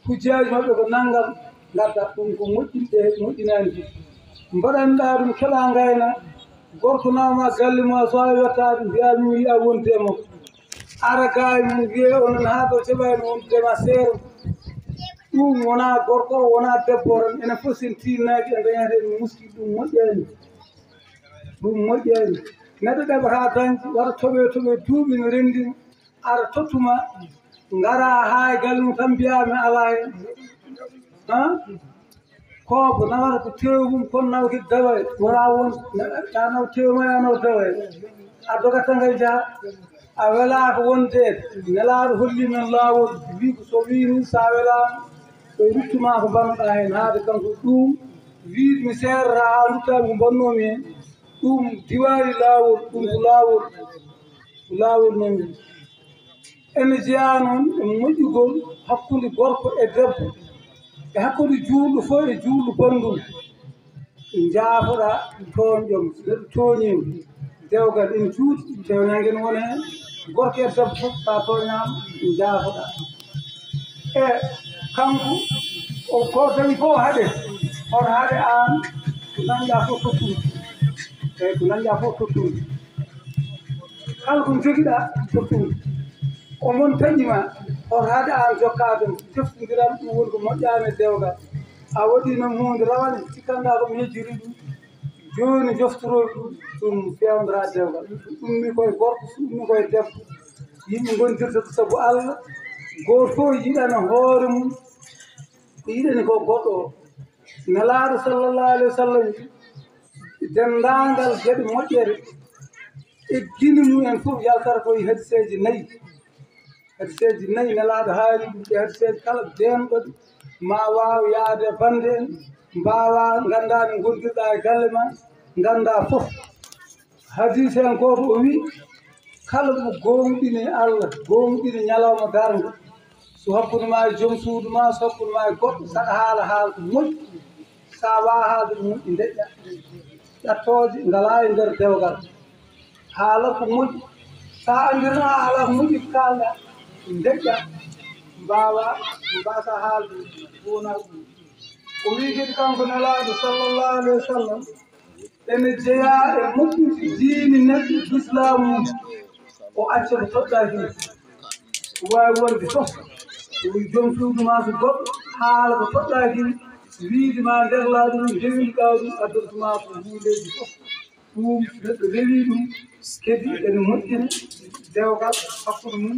Kujjaji maɓɓe ko nanngam gadda ɗum ko moƴƴinɗe moƴƴinani jii mbaɗanɗa ɗum keɗa gayna e gortonama galle ma so wawi wettade mbiya min yiya wonde e makko ara gawe mum wiye onon haaɗo teɓani wondema seero ɗum wona gorko o wona debbo tan enen fof sen tinnaji e dañata en muski ɗum moƴƴani. Ɗum moƴƴani. Neɗɗo ɗeɓata dañde waɗa toɓe toɓe duuɓi no renndima ara tottuma ngara ha e galle mum tan mbiyami ala hen han ko ko nawata ko tewi mum kon nawki gawa wona won ta naw tewi ma ya naw gawa a dogata ngal jaha a welaka wonde nelaɗo holli men lawol wi ko so wini sa welama so ruttuma ko mbannoɗa hen haade kanko ɗum wiide mi serra ha ruttami ko mbannomi hen. Ɗum diwari lawol ɗum ko lawol ko lawol nangi ene jeeya noon e moƴƴugol hakkude gorko e debbo. e hakkude juulɗo fof e juulɗo bonngol jaafoɗa toon joom so ɗo tooñima dewgal ina juuti dewnagen wona heen. Gorko e debbo fof sa tooñaama jaafoɗa e kanko o ko dañi fof haɗe hoto haɗe aan ko nanɗa fof tottude eyi ko nanɗa fof tottude kala ko jogiɗa tottude omon taƴima on haade an jokka ɗum teftodiral ɗum woni ko moƴƴani dewgal. A waɗino hunde rawane cikkanɗa komi hejjiri ɗum. Joni joftorol ɗum ɗum fewdora dewgal. Ɗummi koye gorko ummi koye debbo. Yimɓe gondirta ko saabu allah. Goto fof yiɗana hoore mum. Ko yiɗani ko goɗɗo o. Nelaaɗo sallallah alih wa sallam denndaangal geɗe moƴƴere. E mum mumen fof yaltata koye hadiseji nayyi hedseji nayi nelaɗo haari ɗum ɗe hedseji kala denɗoɗi ma waw yaade bande en mbawa ganda no gondirɗa e galle ma ganda foof hadise en goto o wi kala mo gonɗini allah gonɗini ñalawma dargo so hokkuduma e joom suudu ma so hokkuduma e goɗɗo saɗa haala haala ɗo moƴƴi. Sa wawa haalde ɗo moƴƴi deƴƴa ƴattoje ngala e nder dewgal haala ko moƴƴi. Sa andirna haala ko moƴƴi ko kalɗa deƴƴa mbawa mbasa haalde wona ɗum o wi kadi kanko nelaɗo sallllahu alayhi wa sallam ene jeeya e moƴƴude diini neɗɗo l'islamu mum o acca ko toɗɗaki ko wawi wonde fof o wi joom suudu ma so goɗɗo haala ko toɗɗaki wiide ma nder laaɗu ɗum dewilɗa ɗum addortuma ko hundeji fof ɗum neɗɗo rewi ɗum kadi ene moƴƴina dewgal hakkude mum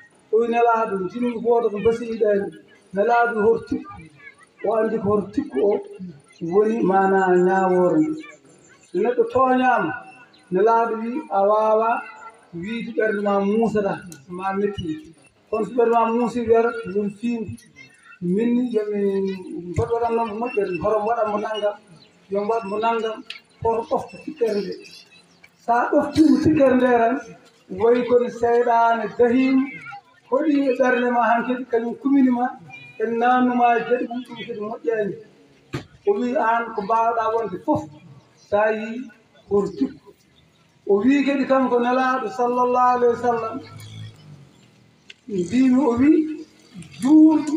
owi nelaaɗo jimi gooto ko mbasiiɗaani nelaaɗo hoto tikku. O anndi ko hoto tikku o woni mana ñaawoore so neɗɗo tooñaama nelaaɗo wii a waawa wiide ɓerde ma muusata ma mettii kono so ɓerde ma muusi wiyata yon fiimbi minni yomi mbaɗ waɗatnoo mo moƴƴere hoto waɗat mo nanngam yo mbaɗ mo nanngam hoto ɓofta tikkere nde so a ɓoftiima tikkere nde tan wayi kono seyɗaane dahiima hoɗi e ɓernde ma han kadi kañum kumini ma en naannuma jaɗi e ɗum ɗum kadi moƴƴani. O wi an ko mbawɗa wonde fof sa yi yii oto jikku o wii kadi kanko nelaaɗo sallallahu alayhi wa sallam mbimi o wii juulɗo.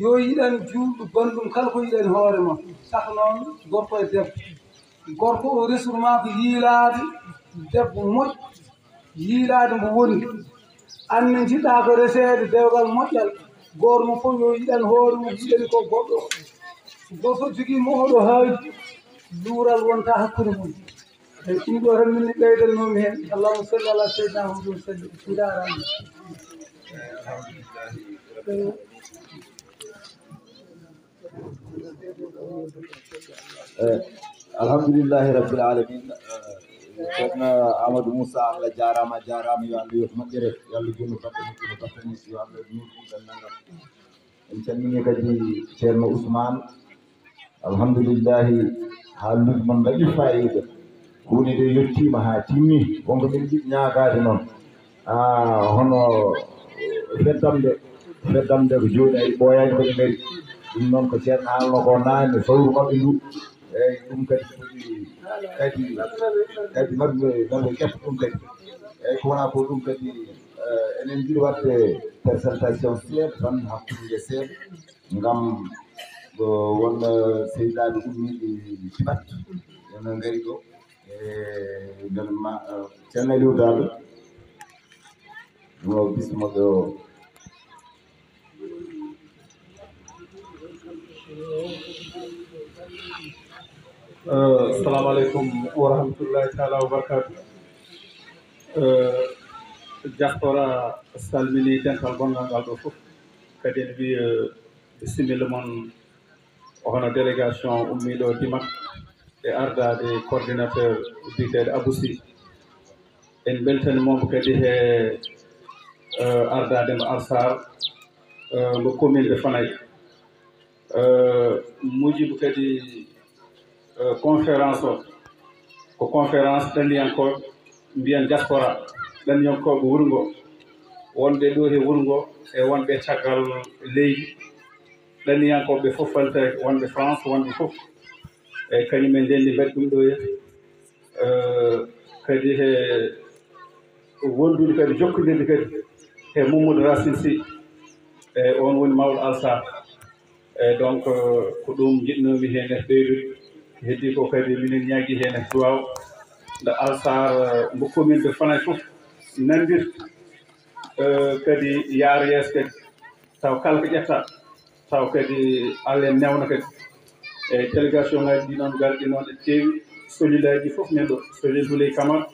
Yo yiɗan juulɗo banndum kala ko yiɗani hoore ma. Saka noon gorko e debbo. Gorko o resuru ko yiilaade debbo moƴƴo yiilaade mbo woni anne jiɗɗa ko reseede dewgal moƴƴal gooto mo fof yo yiɗan hoore mum yiɗani ko goɗɗo goto fof jogii mo oɗo haaji luural wonta hakkude mum eyi ɗum ɗo tan minni ɓeydannomi heen allahuma salli ala seydina mahamadou sallim sidarani alhamdulillahi rabbil alamin ceerno amadou moussa allah jarama jarama yo allah yoto moƴƴere yo allah junno bappe moƴƴino bappani yo allah nuuɗuɗal nangam. En calmini kadi ceerno ousmane. Alhamdoulillahi haalnude moon mbaɗi fayida hunde nde yettima ha timmi wonko min jiɗ ñagade noon. A hono eh, feddamde feddamde ko joni ay ɓoyani koɗe gaari ɗum noon ko ceerno haalno ko nane fawru mabɓe ndu. Ɗum kadi foɗi kadi kadi maɓɓe maɓe ƴetta ɗum kadi eyyi ko wona ko ɗum kadi enen jiɗi wadde présentation seeɗa tan hakkude seeɗa ngam won sehilaɓe ummiɗi tiɓat ene ngari ɗo e ndel ma ceerno aliou daɗo no bismoɓe Euh, assalamu aleykum wa rahmatullahi taala wabarakatu jahtora euh, salmini dental gongal ngal ɗo fof. Kadi en wiya euh, bisimilla moon hono délégation ummiɗo dimat e ardade coordinateur biteɗo aboussi en beltanimomo kadi he ardade mo alsar mo commune de fanayi mujibo kadi Euh, conférence o. Ko conférence ɗanniyankoɓe mbiyan diaspora ɗanniyankoɓe wuro ngo wonɓe ɗo he wuro ngo e wonɓe caggal leydi. Ɗanniyankoɓe fof faltere wonɓe france wonɓe fof. Eyi kañumen ndenndi mbaɗi ɗum ɗo hen euh, kadi he wondude kadi jokkondirde kadi e mamadou racine sy. E on woni mawɗo alsar e donc ko ɗum jiɗnomi heen e ɓeydude. heddi ko kadi minen ñaagui hen e duwaw. Nde alsar eh, mbo commune de fanay fof nandir eh, kadi yaaro yees kadi taw kala ko ƴetta taw kadi allah en newna kadi. E délégation ngaji ɗi noon garɗi noon e tewi cellule ɗi fof nan ɗo cellule houley camara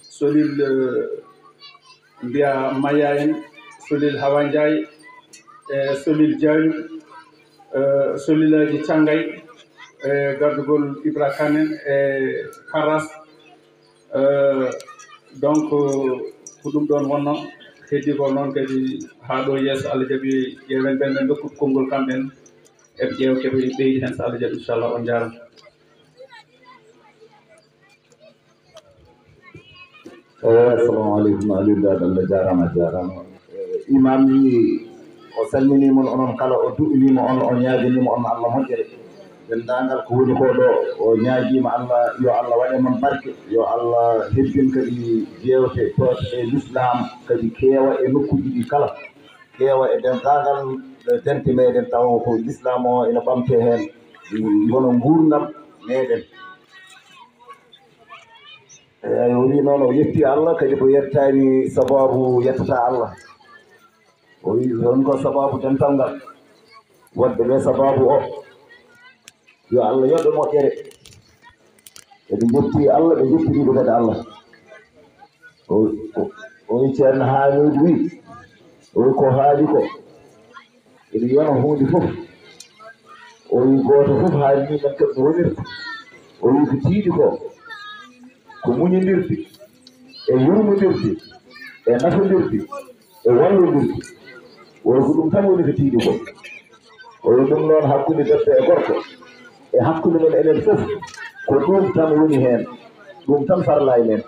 solil eh, mbiya maya en solil hawa ndiaye e solil diayu cellule aji cangay gardugol ibra kane e karas donc ko ɗum ɗon wonno heddi ko noon kadi haa ɗo yeeso allah jaɓi ƴeewen ɓen ɓe dokkude konngol kamɓen eɓe ƴeewa keɓe ɓeydi heen so allah on assalamu imam wi o onon kala o on o ñaaganima on allah denndangal ko woni ko ɗo o ñaagiima allah yo allah waɗe mon barke yo allah hebbin kadi jewte toote e l'islam kadi keewa e nokkuji ɗi kala keewa e denndangal dente meɗen taw ko l'islam o ene ɓamte heen wono nguurdam meɗen eyi o wi noon o yetti allah kadi ko yettani sababu yettata allah o wi on ko sababu dental ngal wonɓe ɓe sababu o yo allah yoɓe moƴƴere. Eɓe jetti allah ɓe jettiriɓe kadi allah. Oni ceerno haamidi wi oyi ko haali ko eɗe yona hunde fof. O wi gooto fof haalni men kam no wonirta o wi ko tiiɗi ko ko muñodirde e yurmodirde e nafodirde e wallodirde woni ko ɗum tan woni ko tiiɗi ko. O wi ɗum noon hakkunde debbo e gorko. Hakkude men enen fof ko ɗum tan woni heen ɗum tan farla e men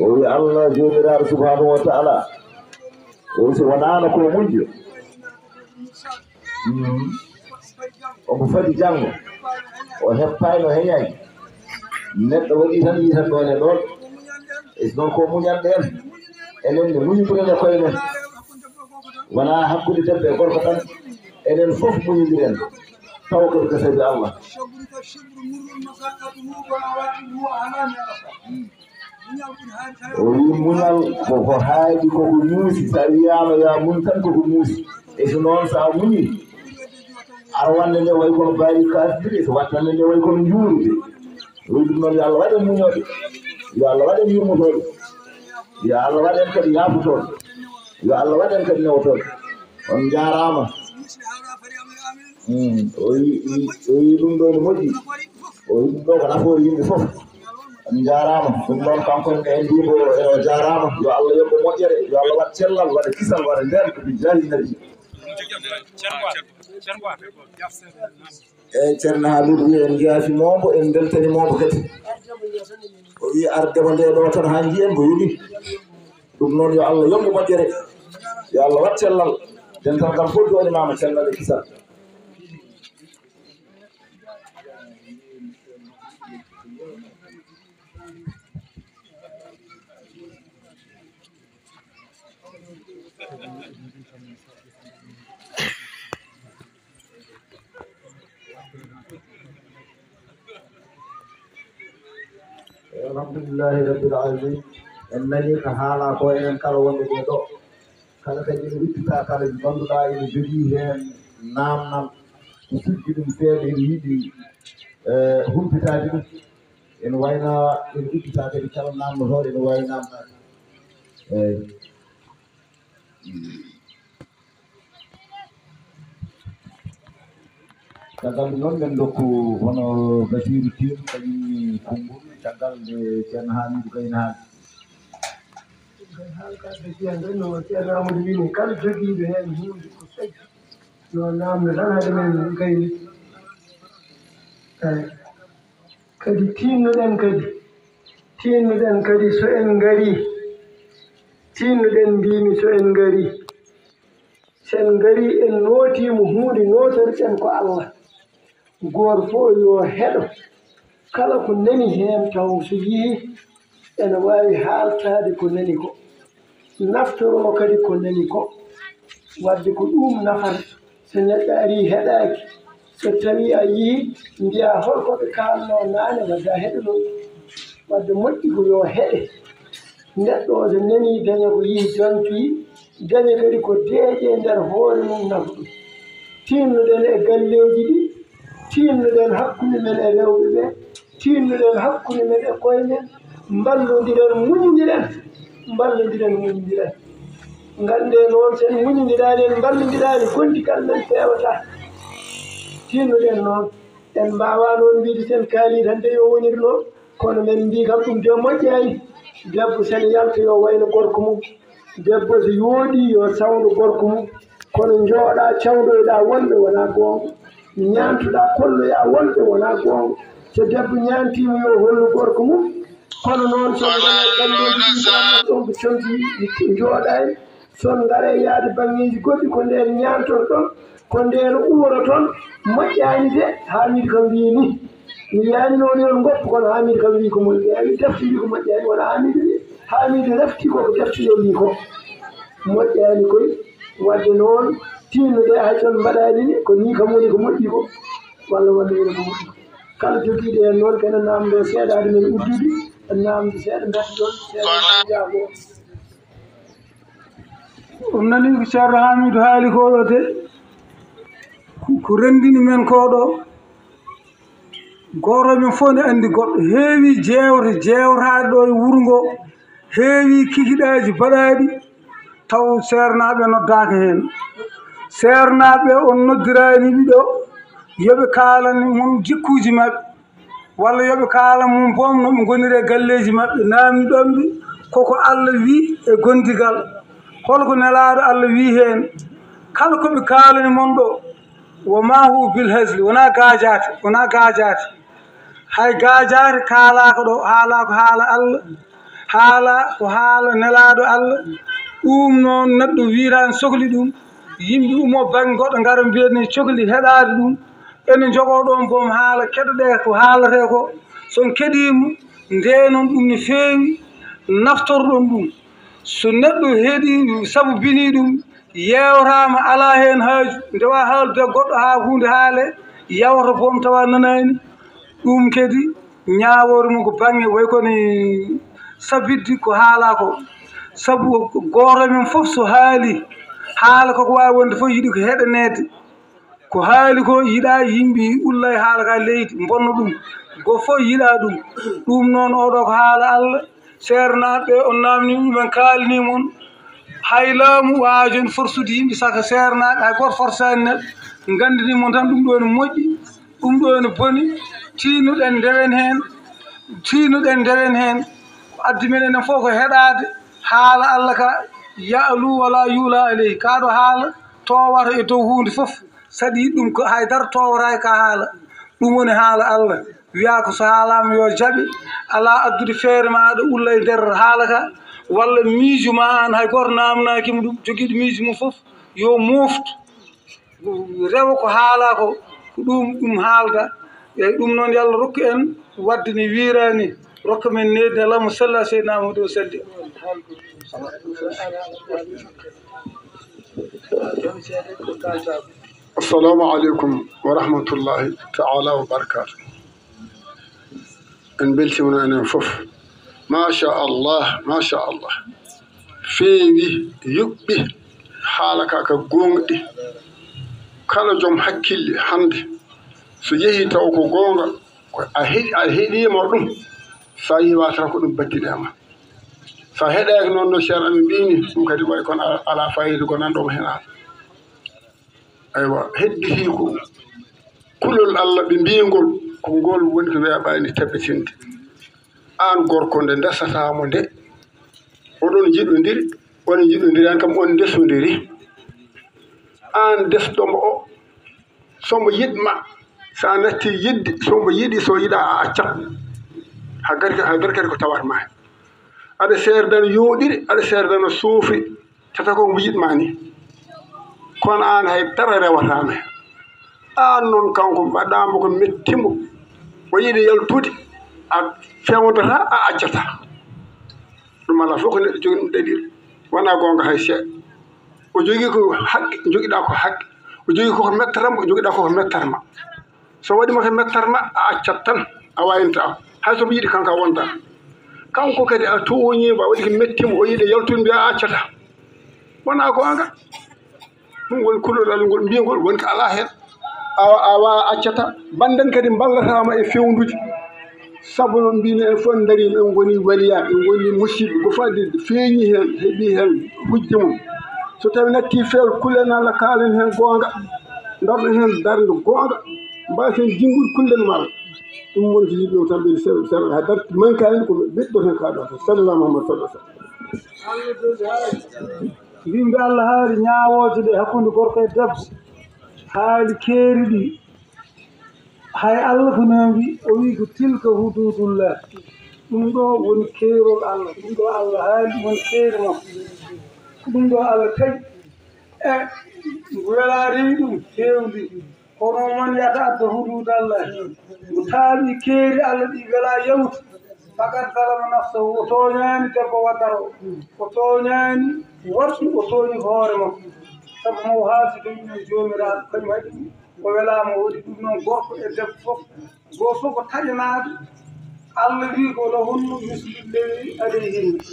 o wi allah jomiraɗo subhanahu wa taala. O wi ko moƴƴo omo fadi janngo o heppani o heñaki neɗɗo waɗi tan yitan ɗon ɗon e noon ko muñanɗen enen ne muñidiren e koye men wona hakkude debbo e gorko tan. Enen fof muñidiren taw ko sobru allah o wi muñal koko haaɗi koko muusi sa wiyama ya mun tan koko muusi. E so noon sa muñi arwande nde way kono baari kasdiri so wattande nde way kono juurude wi ɗum noon yo allah waɗen muñoɓe yo allah waɗen yurmotoɓe yo allah waɗen kadi yaafotoɓe yo allah waɗen kadi newotoɓe on jarama Hmm, o wi ɗum ɗo ne moƴƴi o wi ɗum ɗo ko nafoore yimɓe fof. Mi jarama ɗum noon kankone en mbimo eno jarama. Yo allah yoɓɓo moƴƴere yo allah waɗ cellal waɗa kisal waɗa nden ɗomi jahi nabi eyyi ceerno hamidou wi en jaafi mombo en deltani mombo kadi. O wi ardema nde ɗo tan ha jiyen ko yoɗi. Ɗum noon yo allah yoɓɓo moƴƴere. Yo allah waɗ cellal. Dental tan kam fof joɗimama cellal e kisal. alhamdulillahi rabbil alamin. En nani ko haala ko enen kala wonɓe ɓe ɗo. Kala kadi ene wittita kala ganduɗa ene jogii heen naamnal. Ko sujji ɗum seeɗa ene yiɗi e, humpitaade ɗum. Ene wayna ene uddita kadi kala naamnotooɗo ene wawi naamnaade eeyi caggal ɗum noon men dokku hono basiru tir kañumni konngol caggal nde ceerno hamidou gayna haali. Haalkaɓe mbiyan ɗen no ceerno amadou wini kala jogiiɓe heen hunde ko tagi yo namde tan hade men gayni eyi kadi tinnoɗen kadi tinnoɗen kadi so en ngari tinnoɗen mbimi so en ngari. Sen ngari en nootimo hunde nootorɗen ko allah. gooto fof yo heɗo kala ko nani heen taw so yii ene waawi haaltaade ko nani ko. Naftoroo kadi ko nani ko. Wadde ko ɗum nafata. So neɗɗo arii heɗaaki so tawii a yii mbiyaa holko ɓe kaalnoo naane wadde a heɗono wadde moƴƴi ko yo heɗe. Neɗɗo o so nanii daña ko yihi jontoyi daña kadi ko deeƴe ndeer hoore mum nafa ɗum. Tiinnoɗen e galleeji ɗi tinnuɗen hakkunde men e rewɓe ɓe tinnuɗen hakkunde men e koye men mballodiren muñodiren mballodiren muñodiren. Ngande noon sen muñodiɗani en mballodiɗani gondi men fewata. Tinnuɗen noon en mbawa noon wiide sen kaali tan de yo wonir noon kono men mbi kam ɗum de moƴƴani debbo sen yalta yo wayno gorko mum. Debbo so yooɗi yo sawno gorko mum. Kono jooɗa cawdoyɗa wonɓe wona gonga ñaantuɗa kolloya wonɓe wona goonga so debbo ñaantima yo hollu gorko mum kono noon soɗon ko conti jooɗani son gare yaade bangeji goɗɗi ko nden ñaanton ɗon ko nden uuro toon moƴƴani de hamidi kam mbi ni. Mi yiyani noon yon goppa kono hamidi kam wi ko moƴƴani. Defti wi ko moƴƴani wona hamidi wi hamidi refti koko defti yo wi ko. Moƴƴani koye wadde noon tinnoɗe hay toon mbaɗani ni ko ni kam woni ko moƴƴi ko walla walla woni ko moƴƴi. Kala joguiɗo hen noon kene namde seeɗade men uddude en namde seeɗa gati ɗon seeɗa jaago ɗum nani ko ceerno hamidou haali ko ɗo de ko renndini men ko ɗo goto men fof ne anndi goɗɗo. Heewi jeewte jeewtaade ɗo e wuro ngo heewi kikiɗaaji baɗaɗi taw seernaaɓe noddaaka heen. seernaaɓe on noddiraniɓe ɗo. Yooɓe kaalani mum jikkuuji maɓɓe walla yooɓe kaala mum boom no ɓe goniri e galleji maɓɓe. Naami ɗonɓe koko allah wii e gondigal. Holko nelaaɗo allah wii heen. Kala ko ɓe kaalani mon ɗo woma hu bil hasli wonaa gaajaate wonaa gaajaate hay gaajaate kaalaaka ɗo haalaa ko haala allah haala ko haala nelaaɗo allah. Ɗum noon neɗɗo wiiraani sohli ɗum. yimɓe umo baŋnge goɗɗo ngara mbiyatni cohli heɗaade ɗum. Ene jogoo ɗon boom haala keɗoɗee ko haalate ko. Son keɗima ndenon ɗum no feewi naftorɗon ɗum. So neɗɗo heeɗi sabu bini ɗum yewtama ala hen haaju ndewa haaldude goɗɗo ha hunde haale yawta boom tawa nanani ɗum kadi ñawore mum ko banggue way kone sabidde ko haala ko. Sabu goto men foof so haali haala koko wawi wonde fof yiiɗi ko heɗanede ko haali ko yiɗa yimɓe ulla e haala ka leydi bonna ɗum. Go fof yiɗa ɗum. Ɗum noon oɗo ko haala allah. Seernaɓe on namnima ɗumen kaalinima on. Hay laamu waajoni forsude yimɓe saka seernaɓe hay goto forsani neɗɗo. Gandinimon tan ɗum ɗo ne moƴƴi ɗum ɗo ne boni. Tinuɗen ndewen hen tinuɗen ndewen hen addi men enen fof ko heɗade haala allah ka yaalu wala yuula ley kaɗo haala towata e dow hunde foof saɗa yiɗi ɗum ko haydara towata ka haala. Ɗum woni haala allah. Wiya ko so haalama yo jaaɓe ala addude feere maɗa ulla e nder haala ka walla miijo ma an hay goto namnakima ɗum joguiɗo miijo mum foof yo moftu rewa ko haala ko ko ɗum ɗum haalda eyyi ɗum noon yo allah rokku en wadde ni wiirani rokka men nedi alahuma salli ala seydna amadou salli assalamu aleykum wa rahmatullahi taala wa barakatu en beltimana enen fof. Machallah machallah feewi yuɓɓi haala ka ka goonga kala joom hakkille hannde. So yehi taw ko goonga a heɗima ɗum sa yiwa taw ko ɗum baddinema sa heɗaki noon no ceerno amin mbini ɗum kadi way kono ala fayida ko gonanɗoma hen an aywa hedditi ko kulol allah ɓe mbiyingol ko ngol woni ko weeɓani tabbitinde an gorko nde ndesatamo nde oɗon jiɗodiri woni jiɗodirani kam on ndesodiri an desɗomo o somo yiɗma sa natti yidde somo yiɗi so yiɗa a accat ha gari ha gari kadi ko tawatma hen aɗa seerdana yooɗiri aɗa seerdana suufi. Tata ko mbo yiɗma ni. Kono aan hay tara rewatama hen aan noon kanko mbaɗamo ko mettimo. O yiɗi yaltude a fewdata a accata. Ɗum ala fof ko neɗɗo jogii ɗum ɗaɗiri wona gonga hay seeɗa o jogii ko haqqe jogiɗa ko haqqe o jogii koko mettatama o jogiɗa koko mettatma so waɗima ko mettatma a accat tan a wayinta haysomo kanko a wonta. kanko kadi a towoñima a waɗi ko mettimo o yiiɗe yaltude mbiya accata. Wona ko anga ɗum woni kulolal ngol mbiyagol woni ko ala hen a wawa accata. Banden kadi ballatama e fewduji saabu no mbino en fof darima en goni waliyaɓe en goni musidɓe. Fadde feeñi hen heeɓi hen hujje mum. So tawi natti feel kullen allah kaalen hen gonga darɗo hen darde gonga mbasen jinggude kullen mala ɗum woni ko yiɗi ɗum tan ɓe serɗa ha darti mankani ko ɓeɗɗo tan to sallallah mahamad sallah sallam. Mbimɓe allah haali ñaawoje ɗe hakkude gorko e debbo. Haali keeri ɗi. Hay allah ko noon wi o wi ko tilka hududullah ɗum ɗo woni keerol allah. Ɗum ɗo allah haali woni keeri makko. Ko ɗum ɗo allah tawi. E welaari ɗum fewndi kono mon yata adda hudud allah o taawi keeri allah ɗi wela yawti fakat salama nafsahu o tooñaani debbo waddata o. O tooñaani wattu o tooñi ko hoore makko. Sabu mo haalsi to ɗum e joomiraaɗo kañum haɗi ko welaama woodi ɗum noon gorko e debbo fof. Goo fof ko taƴanaade allah wi ko no honno musidɓe alayhinna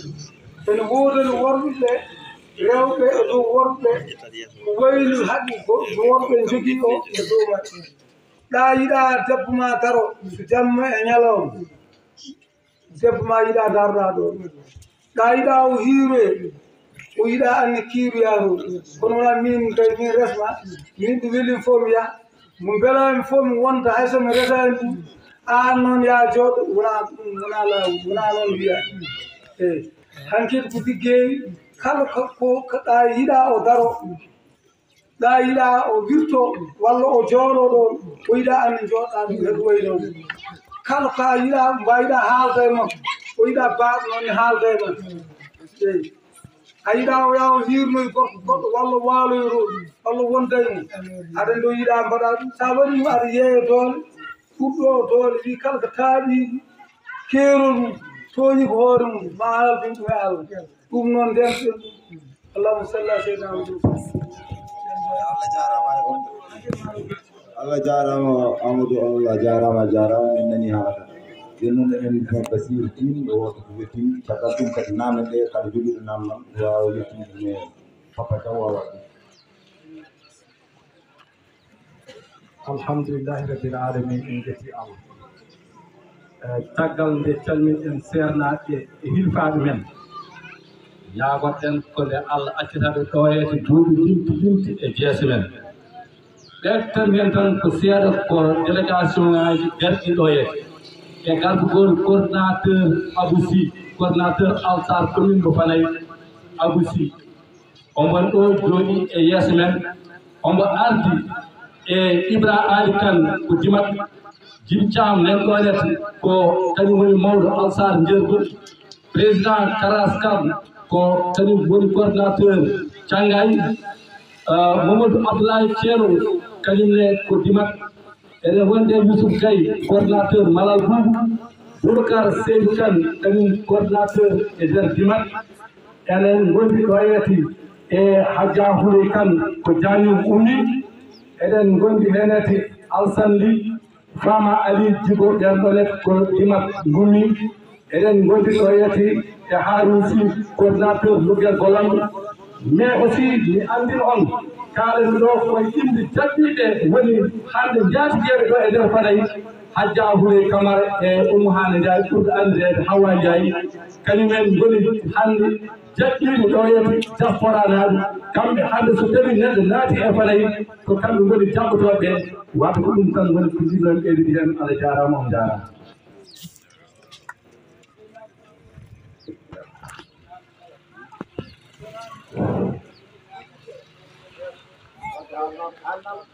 ene woodani worɓe ɓe rewɓe e dow worɓe waylu haqqiko no worɓe jogii o e dow maɓɓe. Ɗaa yiɗaa debbo ma daro jamma e ñalawma. Debbo ma yiɗaa darɗaa ɗo. Ɗaa yiɗaa o hiiroye o yiɗa anne kiiruyaaro kono wona min kay min resma min ɗo welimi fof mi yaha. Mo mbelami fof mi wonta hay somi resani ɗum. An noon yaa jooɗo wona wona wona noon wiya eyi hankkedi ko liggeyi kala ko yiɗa o daro ɗa yiɗa o wirto walla o jooɗo ɗon o yiɗa amin jooɗa heɗu e wayno kala ka yiɗa mbawiɗa haalda e makko o yiɗa baaɗo noon haalda e makko eyi a yiɗa o yaha o hirnoye gorko goɗɗo walla waaloyro walla wonda e mum aɗa ndo yiɗa mbaɗa ɗum. Sa waɗi ɗum aɗa yeeya doole ɓurɗo o doole wi kala ko taaɗi keerol mum tooñi ko hoore mum ma haaldu ɗum e allah. ɗum noon ndenten ɗum. Allahuma salli ala seydna amadou allah jarama e allah jarama amadou allah jarama jarama min nani haala nden noon enen basir tin o woto ko wettini caggal ɗum kadi namde ɗe kaɗa jogiiɗo namnam wawa yettinde ɗume papa taw wawa ɗum alhamdulillahi rabbil alamin en jetti allah. Eh, caggal nde calminɗen sernaɓe e hilfaɓe men. ñaagoɗen ko nde allah accitaɓe ɗoyete duuɓi limti limti e jeese men. Ɓertan hen tan ko seeɗa ko délégation ngaji garɗi ɗoyete e gargugol coordinateur abou sy coordinateur alsar commune mo fanayi abou sy. Omon ɗo jooɗi e yeeso men. Omo ardi e ibra ali kane ko dimat jim thiam nen ɗonete ko kañum woni mawɗo alsar ndergol président karas kam ko kañum woni coordinateur cangay euh, mamadou abdoulaye ceero kañumne ko dimat eɗen wonde yousuf gay coordinateur malal boubou boubacar seydou kane kañum coordinateur e nder dimat e enen gondi ɗo yeeti e hajja huule kane ko jañum ummi eɗen gondi heneti alsan ly fama ali djigo ɗen ɗonet ko dimat gummi eɗen gondi ɗo yeti e haarum fi coordinateur lugel golam. Mais aussi mi anndin on kaalen ɗo koye inde jaɓɓiɗe woni hande jaatijeɓe ɗo e nder faday hajja huure camara e umu hane ndiaye ɓurɗo andirede hawa ndiaye. Kañumen goni hande jaɓɓiɓe ɗo diaspora diasporanaaɓe kamɓe hande so tawi neɗɗo naati e faday ko kamɓe goni jaɓɓotoɓe wadde ko ɗum tan woni ko jinnoɓe ɓeydude heen allah jaarama on jarama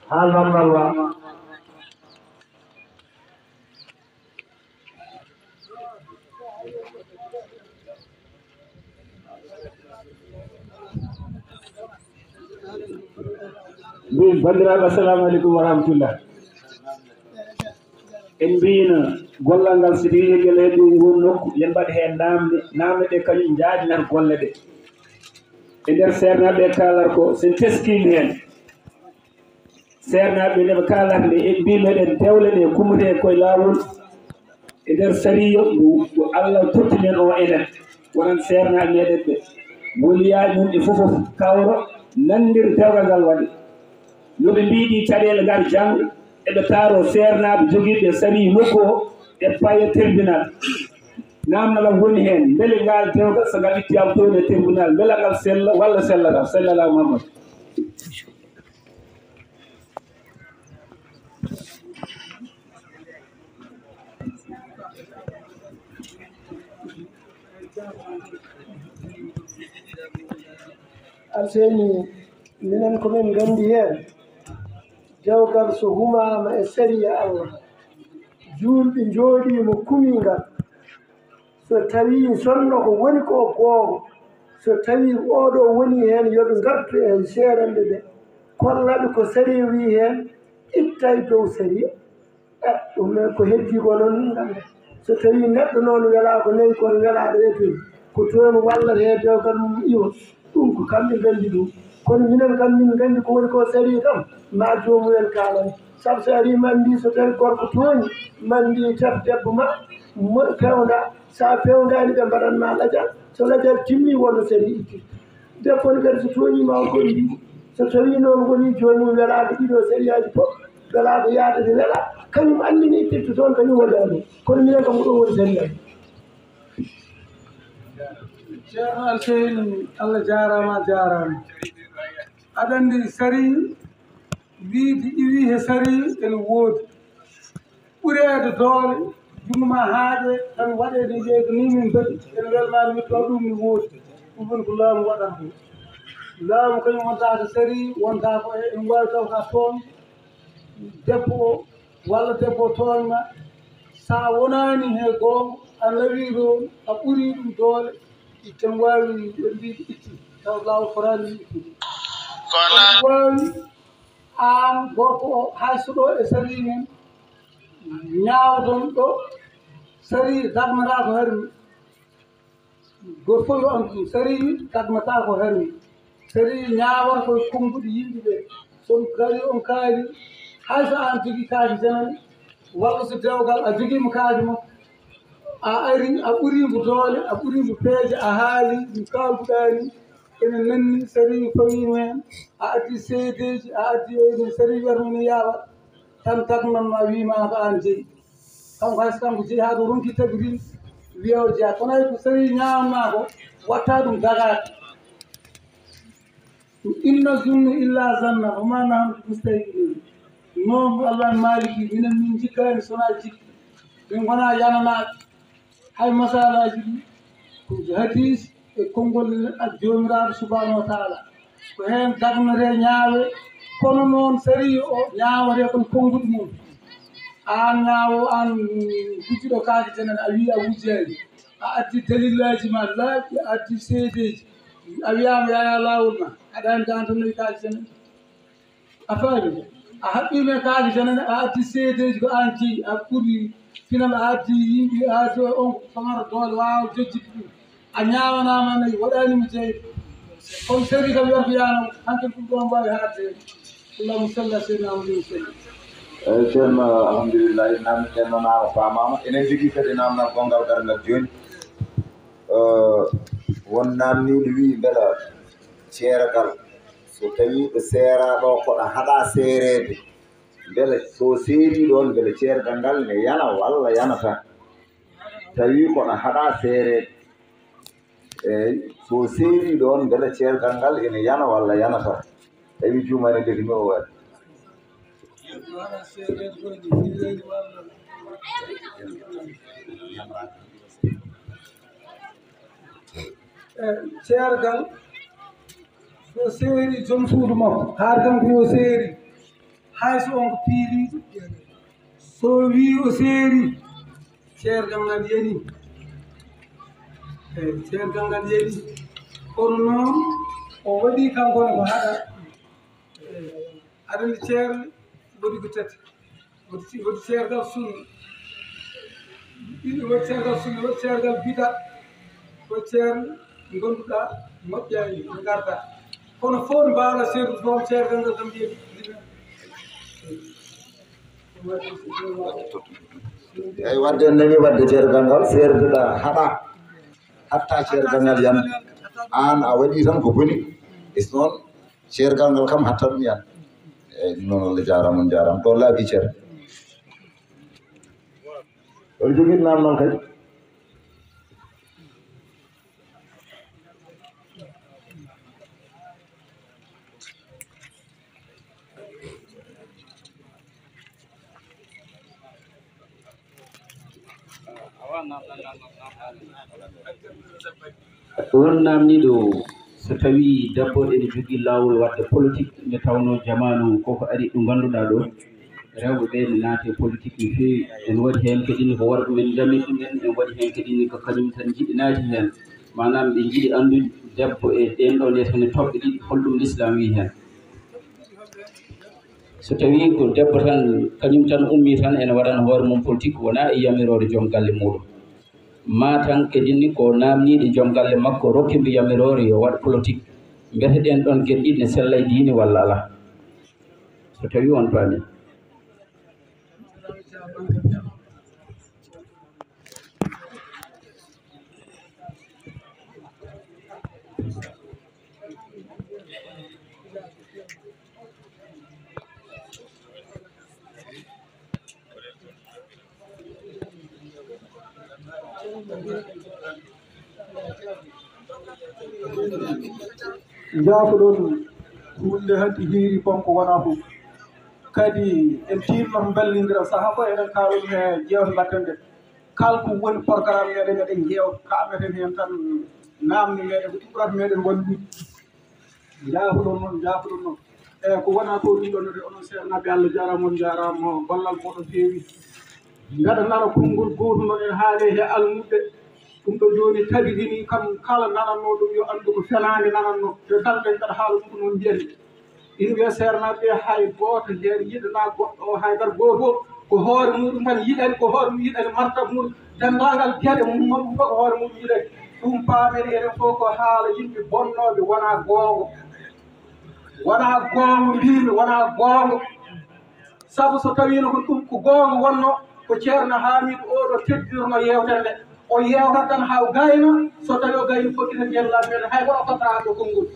ha lamdal wa. Min bandiraɓe assalamu aleykum wa rahmatullah. En mbino gollal ngal so tawi yegel hen ɗum won nokku yen mbaɗ hen namde namde ɗe kañum jaadinata golle ɗe. E nder sernaɓe e kalar ko sen teskima hen. seernaɓe ndeɓe kalaka nde e- mbimeɗen dewle ɗe kumre e koye lawol e nder sariyo mo allah tottimen o enen. Wonan seernaɓe meɗen ɓe. Woliyaji mum ɗe fofof kawro nandir dewgal ngal waɗi. Noɓe mbiɗi caɗele ngal janggo eɓe kaaro seernaɓe jogiiɓe sari nokku o e paye tribunal. Namnalam woni heen mbele ngal dewgal so ngal ittiyama toon e tribunal mbela ngal sella walla sellata sallallahu mamadou alseni minen komin nganndi heen jawgal so humaama e sariya allah. Juulɓe njooɗiimo kumingal. So tawii sonno ko woni ko goongo so tawii ooɗoo woni heen yoɓe ngartu heen seeranɓe ɓe. Kollaɓe ko sari wii heen ittay dow sariya. E ɗum ko heddii ko noon ngannda so tawii neɗɗo noon welaa ko nayi kono welaa ɗo wetoyi ko toon wallat hee dewgal mum iwa ɗum ko kamɓe nganndi ɗum. Kono minen kam min nganndi ko woni ko sarii kam ma joomumen kaalani sabu so arii man mbi so tawi gorko tooñi man mbi e tef debbo ma fewnda so a fewndani ɓe mbaɗanma lajal so lajal timmi wonno sarii itti. Debbo ni kadi so tooñima o kono mbi so tawi noon woni joomum welaade ɗiɗo sariyaaji fof welaaɗo yaadade wela kañum anndini ittirta toon kañum woni ɗum kono minen kam ko ɗum woni sariyaji ceerno alseyni allah jarama a jarama aɗa andi sari wiide iwi he sari ene woodi. Ɓureede doole junngo haaɗe tan waɗeede jeyde ni min mbaɗi ene welmaani witto ɗum mi woodi. Ɗum woni ko laamu waɗata ɗum laamu kañum wontaa ko sari wontaa ko e, ene waawi tawka toon. Debbo o walla debbo toonma. So a wonaani he goonga a lawii ɗoon a ɓurii ɗum doole. itan wawi ɓe mbiɗi itti taw lawol forani itti kono wawi an gorko o hay soɗo e sari men ñawdon ɗo sari dagmata ko harmi. Goto fof yo andu ɗum sari dagmata ko harmi. Sari ñawata koye kumbuɗi yimɓe ɓe son kari on kaari hay so an jogui kaari janani walla so dewgal a jogiima kaari makko a ari a ɓuriimo doole a ɓuriimo peeje a haali no kaalduɗaani ene nanni sarii fawiimo heen a addi seedeji a addi oyno sarii wiyatmo no yaawa. Tan tagnanma wiima ko aan jeyi. Kanko hayso kanko jeyi haa ɗo ronki tagrini wiya o jeya kono hay ko sarii ñaawanmaa ko watta ɗum dagaade inna zunnu illa zanna oma nahamdu mustahiqin noon allah n maaliki minen min jikkaani sona jikki. Min gona yananaaɓe. hay masalaji ɗi ko hadis e konngol ak jomiraɗo subahanahu wa taala. Ko heen dagnore ñaawe kono noon sariya o ñaawore kon konnguɗi mum. Aan ñaawo aan gujjuɗo kaake tenen a wii a wujjaani a addi dalillaji ma laaɓi a addi seedeji a wiyaama yaya laawol ma aɗa anndi aan tan noyi kaake tenen. A faami a haɓɓiima e kaake tenen a addi seedeji ko aan jeyi a ɓuri finano addi yimɓe aadi o on famara doole waawa jojjide ɗum. A ñawanama nayi waɗanimo jeeyde on seri kam yorko yanam hankkadi ɗum ɗon mbawi haadde. Allahuma salli seydina amadou sallim. Eyi ceerno alhamdulillahi namdiɗen noon ha famama enen jogui kadi namdal gongal gargal joni eh, won namniɗo wi beela ceeragal so tawi ɗo seera ɗo koɗo haɗa seerede beele so seeri ɗon beele ceerɗal ngal ne yana walla yanata tawi kono haɗa seereede eeyi so seeri ɗon beele ceerɗal ngal ene yana walla yanata. Tawi jumane ndeki o waɗi. E Ceergal so seeri joom suudu makko haar kanko yo seeri. hayso on ko piiriiɗo so wii o seeri ceergal ngal yani eyi ceergal ngal yani kono noon o waɗii kankone ko haɗa. Aɗa andi ceerle woɗi ko tati. Woɗi ceergal sunna. Ɗiɗi woɗi ceergal sunna woɗi ceergal bida woɗi ceerle gonduɗaa moƴƴaani e ngardaa. Kono fof no mbaawɗaa seedu toon ceergal ngal kam yani eyi wadde en nani wadde ceergal ngal seerduɗa haɗa hatta ceergal ngal yan an a waɗi tan ko boni. Is noon ceergal ngal kam hatta ɗum yan eyi ɗum noon allah jarama on jarama ɗo laabi ceer. Oɗo jogui ɗum kadi on namni ɗo so tawi dabboɗe ne jogii laawol wadde politique nde tawno jamanu koko ari ɗo ngannduɗa ɗo rewɓe ɓe ne naati e politique no feewi. En waɗi heen kadinni ko worɓe men dami ɗumen en waɗi heen kadinni ko kañum tan jiɗi naati heen. Manam ɓe jiɗi anndude debbo e ɗen ɗon esone toɓɓe ɗiɗi holɗum l'islam wi heen. So tawi ko debbo tan kañum tan ummi tan ene waɗana hoore mum politique wona e yamirore joom galle muɗum. matan kedinni ko namniɗe joom galle makko rokki mbiyamirore e yo waɗ politique. Mbeteɗen ɗon gueɗe ɗiɗi ne sella e diine walla ala. So tawi on paami jaako ɗon hunde hanti hiiri konko wona fof. Kadi en tinnoto mballindira sahaa fof eɗen kaalum he jeewte mbatten nde. Kalko woni programme meɗen eɗen jeewa kaameten heen tan naamde meɗen ko ɗiɓɓurata meɗen woni ɗum jaafuɗon noon jaafuɗon noon. Eyi ko wona ko ɗum ɗon ede onon seernaɓe allah jarama on jarama gollal moɗon feewi gaɗa nara konngol gootum noon en haali he almuɓe ɗum ɗo jooni tabitini kam kala nananno ɗum yo anndu ko felaande nanatnoo to kamɓen mbaɗa haala mum ko noon mbiyatmi ɗin wiya seernaaɓe hay gooto heen yiɗanaa goɗɗo o haydara goo fof ko hoore muɗum tan yiɗani ko hoore mum yiɗani martab muɗum. Denndaangal geɗe mum ko hoore mum yiɗani. Ɗum paamen enen fof ko haala yimɓe bonnooɓe wonaa goongo wonaa goongo mbiimi wonaa goongo sabu so tawiino ko ɗum ko goongo wonno ko ceerno haamidu oo ɗo teddirno yeewtere nde. o yewta tan haw gayna so tawi o gayni fokkita ndiyam lammen hay goto fottaa ko konngol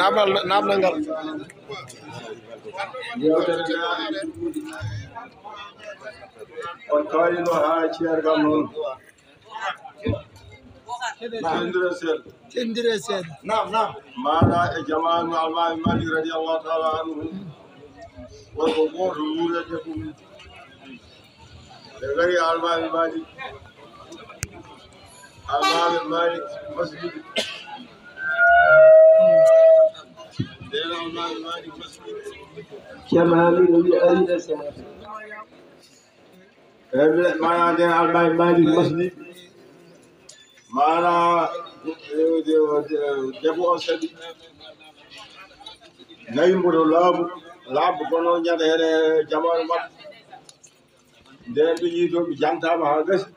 నాబల్ నాబలంగల్ وقائلها شيرغمون Kendiresel. Kendiresel. Nam nam. Mala Cemal Malmai Mali radıyallahu ta'ala anhu. What, what, what rule is the They're very Almighty Mighty. Almighty Mighty must be. They're Almighty Mighty must be. Kemali Ruhi Ayrıca Selam. Mana depo asadi. Nayim bunu labu. labbo gono ñande hene jamanu makko nden ɗo yii to ɓe jantama ha gasi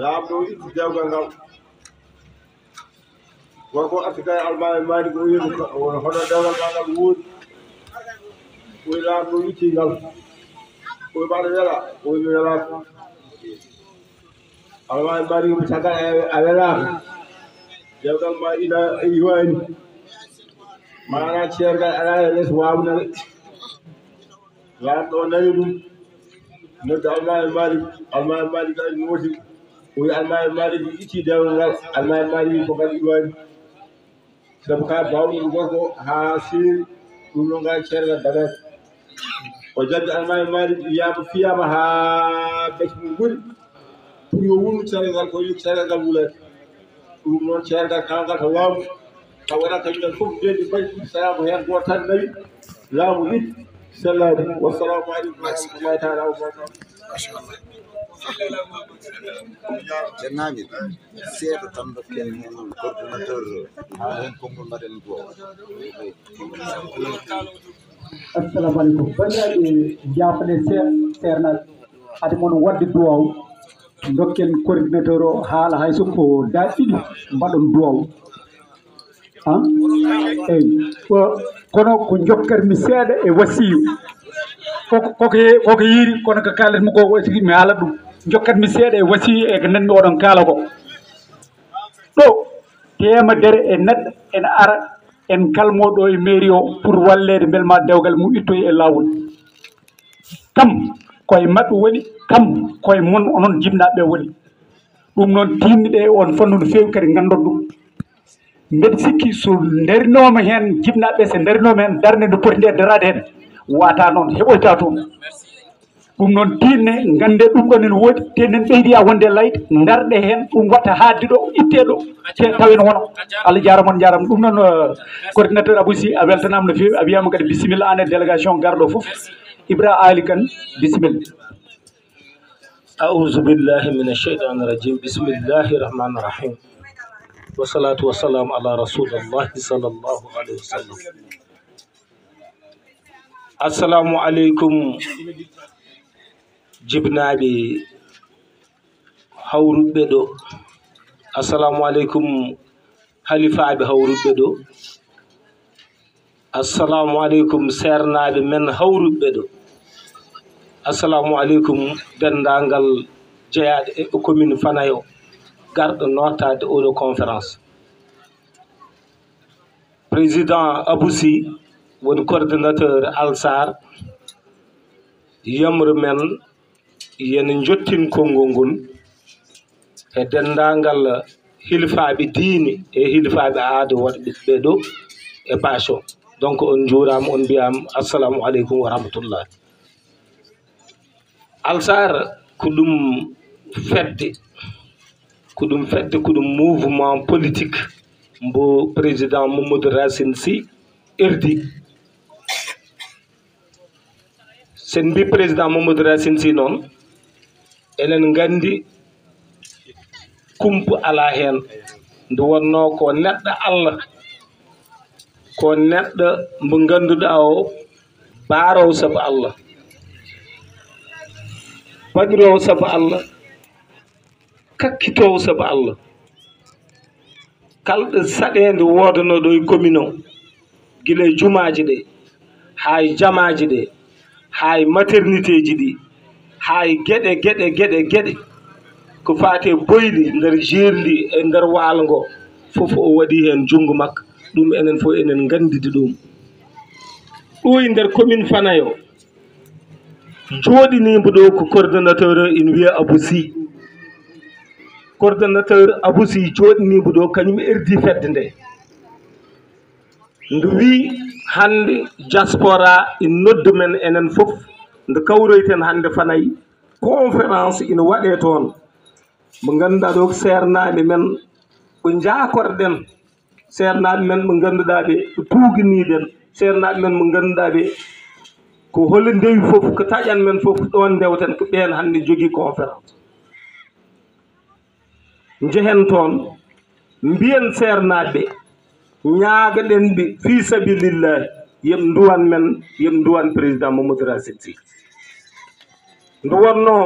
laaɓɗo itti dewgal ngal gorko afrika e almami maari ko wiimi wono hono dewgal ma ngal wuuri oyi laaɓɗo itti ngal ma ina yiwani mana ceergal alaa e less waawnaɓe yaanɗo nani ɗum. Noddu almaɓe malik almaɓe malik aɗa nooti o wi almaɓe malik itti dewal ngal. Almaɓe malik ko kadi iwani sabu ka bawɗum gorko haa seeri ɗum ɗo ngal ceergal danat o jaddi almaɓe malik wiyama fiyama haa becce mum guri pour yo wulnu ceergal ngal ko wi ceergal ngal wulani ɗum noon ceergal kalgal to waawmu a waɗata minen fof ndendi mbaɗi sayama hen goto tan nawi laamu ɗiɗ sellani wassalamu aleykum warahmatullahi taala wabarakatu ceernaami seeɗa tan dokken heen coordinateur haa heen konngol mbaɗen goo assalamu aleykum banndiraaɓe jaafane seernaaɓe hade moon wadde duwaw dokken coordinateur o haala hay soko daa ɗiɗi mbaɗon duwaw han eyi kono ko jokkatmi seeɗa e wasiyu. Koko koko koko yiiri kono ko kaalatmi ko sigi mi haala ɗum. Jokkatmi seeɗa e wasiyu e ko nanmi oɗon kaala ko. Ɗo teemedere e neɗɗo ene ara en kalmo ɗo e mairie o pour wallede beel ma dewgal mum ittoyi e lawol kam koye maɓɓe woni kam koye mon onon jibnaɓeɓe woni. Ɗum noon tinniɗe e on fannu no fewi kadi gandot ɗum. mbeɗa sikki so darinoma hen jibnaɓeɓe so darinoma hen darde nde poti nde e darade hen wata noon heɓoyta toon. Ɗum noon tinne gande ɗum ɗon ene woodi te nen ɓeydiya wonde layde darɗe hen ɗum watta haadde ɗo itte ɗo te tawen wono allah jarama on jarama ɗum noon uh, coordinateur abou sy a weltanama no fewi a wiyama kadi bisimilla an e délégation garɗo foof ibra ali kane bisimilla. Ausubillahi min alcheytan irajim bisimillahi rahmani irahim wasalatu wasalam ala rasulullahi sallallahu alaihi wasallam. Assalamu alaikum jibnaɓe hawruɓe ɗo assalamu aleykum halifaɓe hawruɓe ɗo assalamu aleykum sernaɓe men hawruɓe ɗo assalamu aleykum dendagal jeyaɗe e commune fanayo. Garɗo nottaade oɗo conférence président abousi woni coordonnateur alsar yamre men yene jottin konngol ngol e denndaangal hilfaaɓe diine e hilfaaɓe aada wonɓe ɓe ɗo e bâche o donc on juuraama on mbiyaama assalamu aleykum wa rahmatullah alsar ko fedde ko ɗum fedde ko mouvement politique mbo président mamadou racine sy erdi sen mbi président mamadou racine sy noon enen nganndi kumpu alaa heen. Nde wonnoo ko neɗɗo allah ko neɗɗo mbo ngannduɗaa o baarowo sabu allah. Baɗiroowo sabu allah kakkitowo sabu allah. Kala ɗo saɗede wodanoɗo e commune o gila e jumaji ɗe ha e jamaji ɗe ha e maternité ji ɗi ha e gueɗe gueɗe gueɗe gueɗe ko fate boyɗi nder jerndi e nder waalo ngo fof o waɗi hen junggo makko ɗum enen fof enen gandidi ɗum. Ɗo e nder commune fanayo joɗinimo ɗo ko coordonnateur o ina wiya abou sy. coordonnateur abou sy jooɗiniimo ɗo kañum erdi fedde nde. Ndu wii hannde diaspora e noddu men enen fof nde kawroyten hannde fanayi conférence ina waɗee toon. Mo ngannduɗaa ɗo ko seernaaɓe men ko njaakorɗen. Seernaaɓe men ɓe ngannduɗaa ɓe ko tuuginiiɗen. Seernaaɓe men mo ngannduɗaa ɓe ko holi ndewi fof ko taƴan men fof ɗon ndewten ko ɓeen hannde jogii conférence. njehen toon mbiyen seernaaɓe ñaagaɗen ɓe fii sabilillahi yoɓe nduwan men yoɓe nduwan président mamadou rasid sy. Ndu wonnoo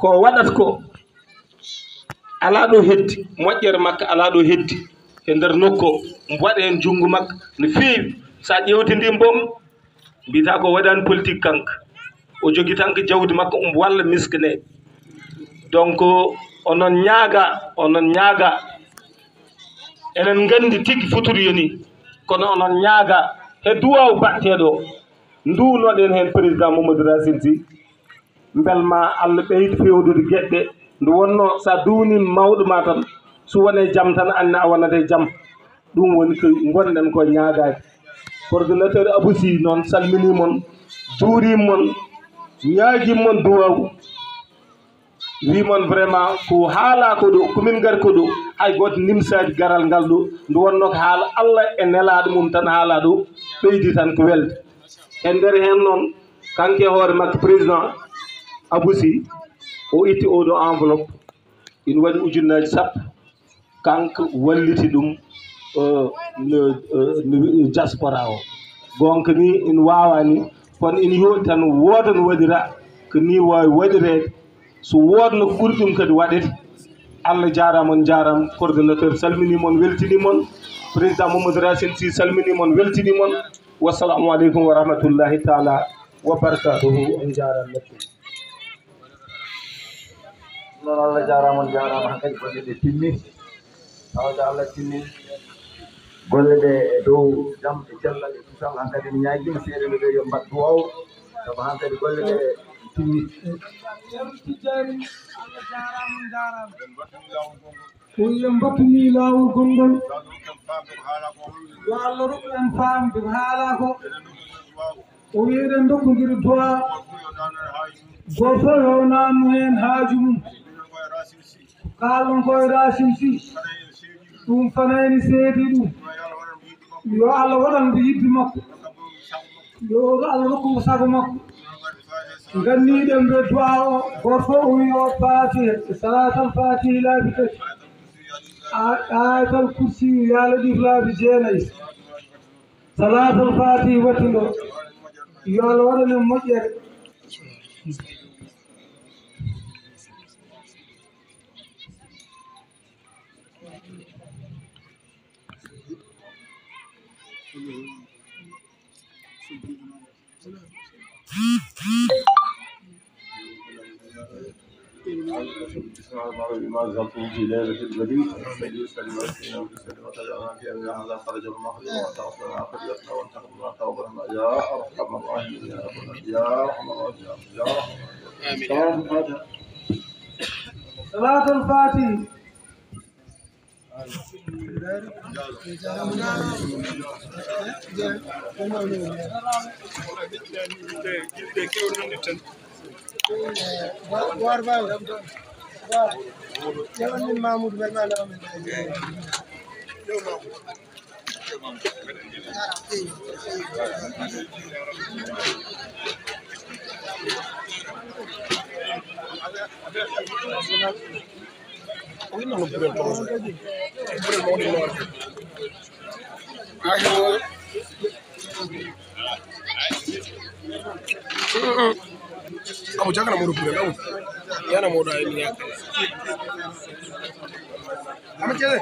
ko waɗata ko alaa ɗo heddi moƴƴere makko alaa ɗo heddi e ndeer nokku o waɗa heen junngo makko no feewi. So a ƴeewtindii mbom mbiyataa ko waɗaani politique kanko. O jogii tan ko jawdi makko omo walla miskineeɓe donc onon ñaaga onon ñaaga. Enen nganndi tigi futuru yoni kono onon ñaaga. E duwaw batteeɗo o nduunoɗen heen président mamadou racine sy. Mbelma allah ɓeyd fewdude geɗɗe nde wonno so a duwni mawɗo ma tan so wone jam tan anne a wonata e jam. Ɗum woni ko gonɗen ko ñaagaade coordonnateur abou sy noon salminimon juurimon ñaagimon duwaw wimon vraiment ko haala ko ɗo komin ngari ko ɗo hay gooto nimsaji garal ngal ɗo nde wonno ko haala allah e nelaaɗo mum tan haalaa ɗo ɓeydi tan ko welde. E ndeer heen noon kanke e hoore makko président abousi o itti oo oɗo enveloppe ina waɗi ujunnaaji sappo kanko walliti ɗum e, e, diaspora o. Gonka ni ina waawa ni kono ina yooɗi tan wooda no waɗira ko ni waawi waɗireede so woodno ko ɓuri ɗum kadi waɗete allah jaaraama on jaaraama coordonnateur salminiimon weltiniimon président mamadou racine sy salminiimon weltiniimon wassalamu aleykum wa rahmatullahi taala wa barakatuhu. On merci noon allah jaaraama on jaaraama han kadi golle ɗe timmi tawde allah timmi golle ɗe e dow jam e cellal e susal han kadi seeɗene ɓe yo mbat ko wiye mbattumi laawol gonngol. Yo allah rokku en faamde ko haala ko o wiyeɗen dokkondiri dowa goo fof yo nannu heen haaju mum. Kaalon koye racin si ɗum fanayni seedi ɗum. Yo allah waɗan yidde makko. Yo allah rokkumo sago makko. غنيدم بدعاء وفوه فاتي صلاة فاتي لا بكت آية الكرسي يا لديف لا بجينيس صلاة الفاتحة وتنو يا لورن مجر. Mm-hmm. بما في ليلة البريد فليس لمسكنا وليس لمتجعنا في هذا خرج المخرج وتغفر آخر يسنى وانتقل الله توبة يا أرحم الراحمين يا أرحم يا أرحم الراحمين يا أرحم الراحمين صلاة الفاتح Thank you. Mahmud ভাই ভালো Hoy no lo pude todo. Siempre lo ni lo Ay, no. kamu jangan nama urut kamu ya nama udah ini ya kamu cek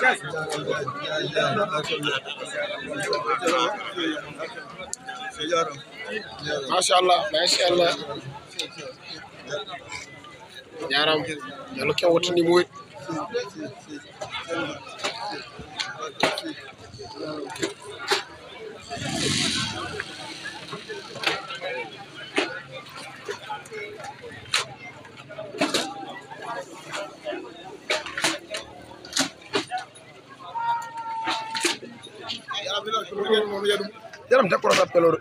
cek Masya Allah, Masya Allah. Ya Ram, ya lo kau tuh nih jërëm da ko rappelor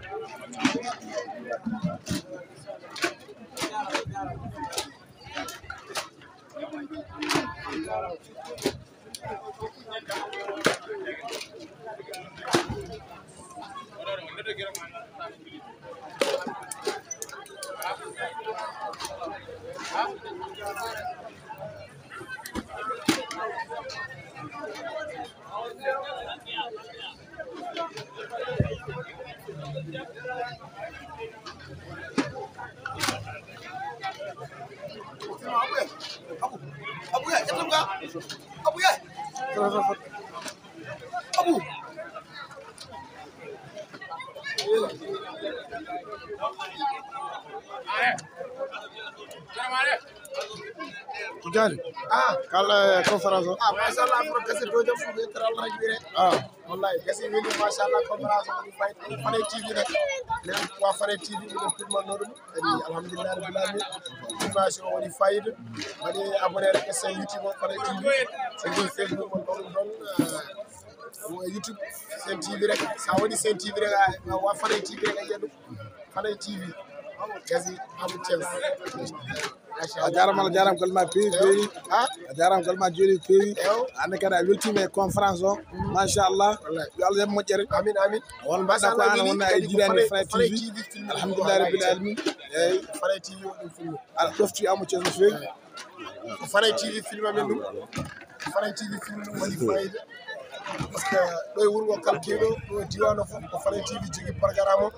Iklim ka? Abu Ah, kalau konferensi. Ah, masalah itu jauh lebih terlalu lagi. Ah. wallahi gasi woni machallah conférence oɗi fayt ene fane tv rek. Nen wa fane tv ɗiɗen pirmanno ɗum. Kadi alhamdulillah rabbil alamin. Information waɗi fayida. Waɗi abonné rek e sen youtube o fane tv so joni facebook on ɗon ɗon euh, e youtube sen tv rek. Sa waɗi sen tv rek a wa fane tv rek a yiya ɗum fare tv gasi amu thies a jarama allah jarama golma peewi peewi a jarama golma joni peewi hande kadi a weltima e conférence o machallah yo allah jaɓ moƴƴere won mbaɗɗa ko an wonna e jirani fana tv alhamdulillah rabbil alamin eyyi fana tv waɗum filme aɗa ɗofti amo ceerno no feewi ko fana tv filme amen ɗum fana tv filme ɗum waɗi fayida par ce que ɗo e wuuro ngo kala keeɗo ɗo e diwan o fof ko fana tv jogui programme o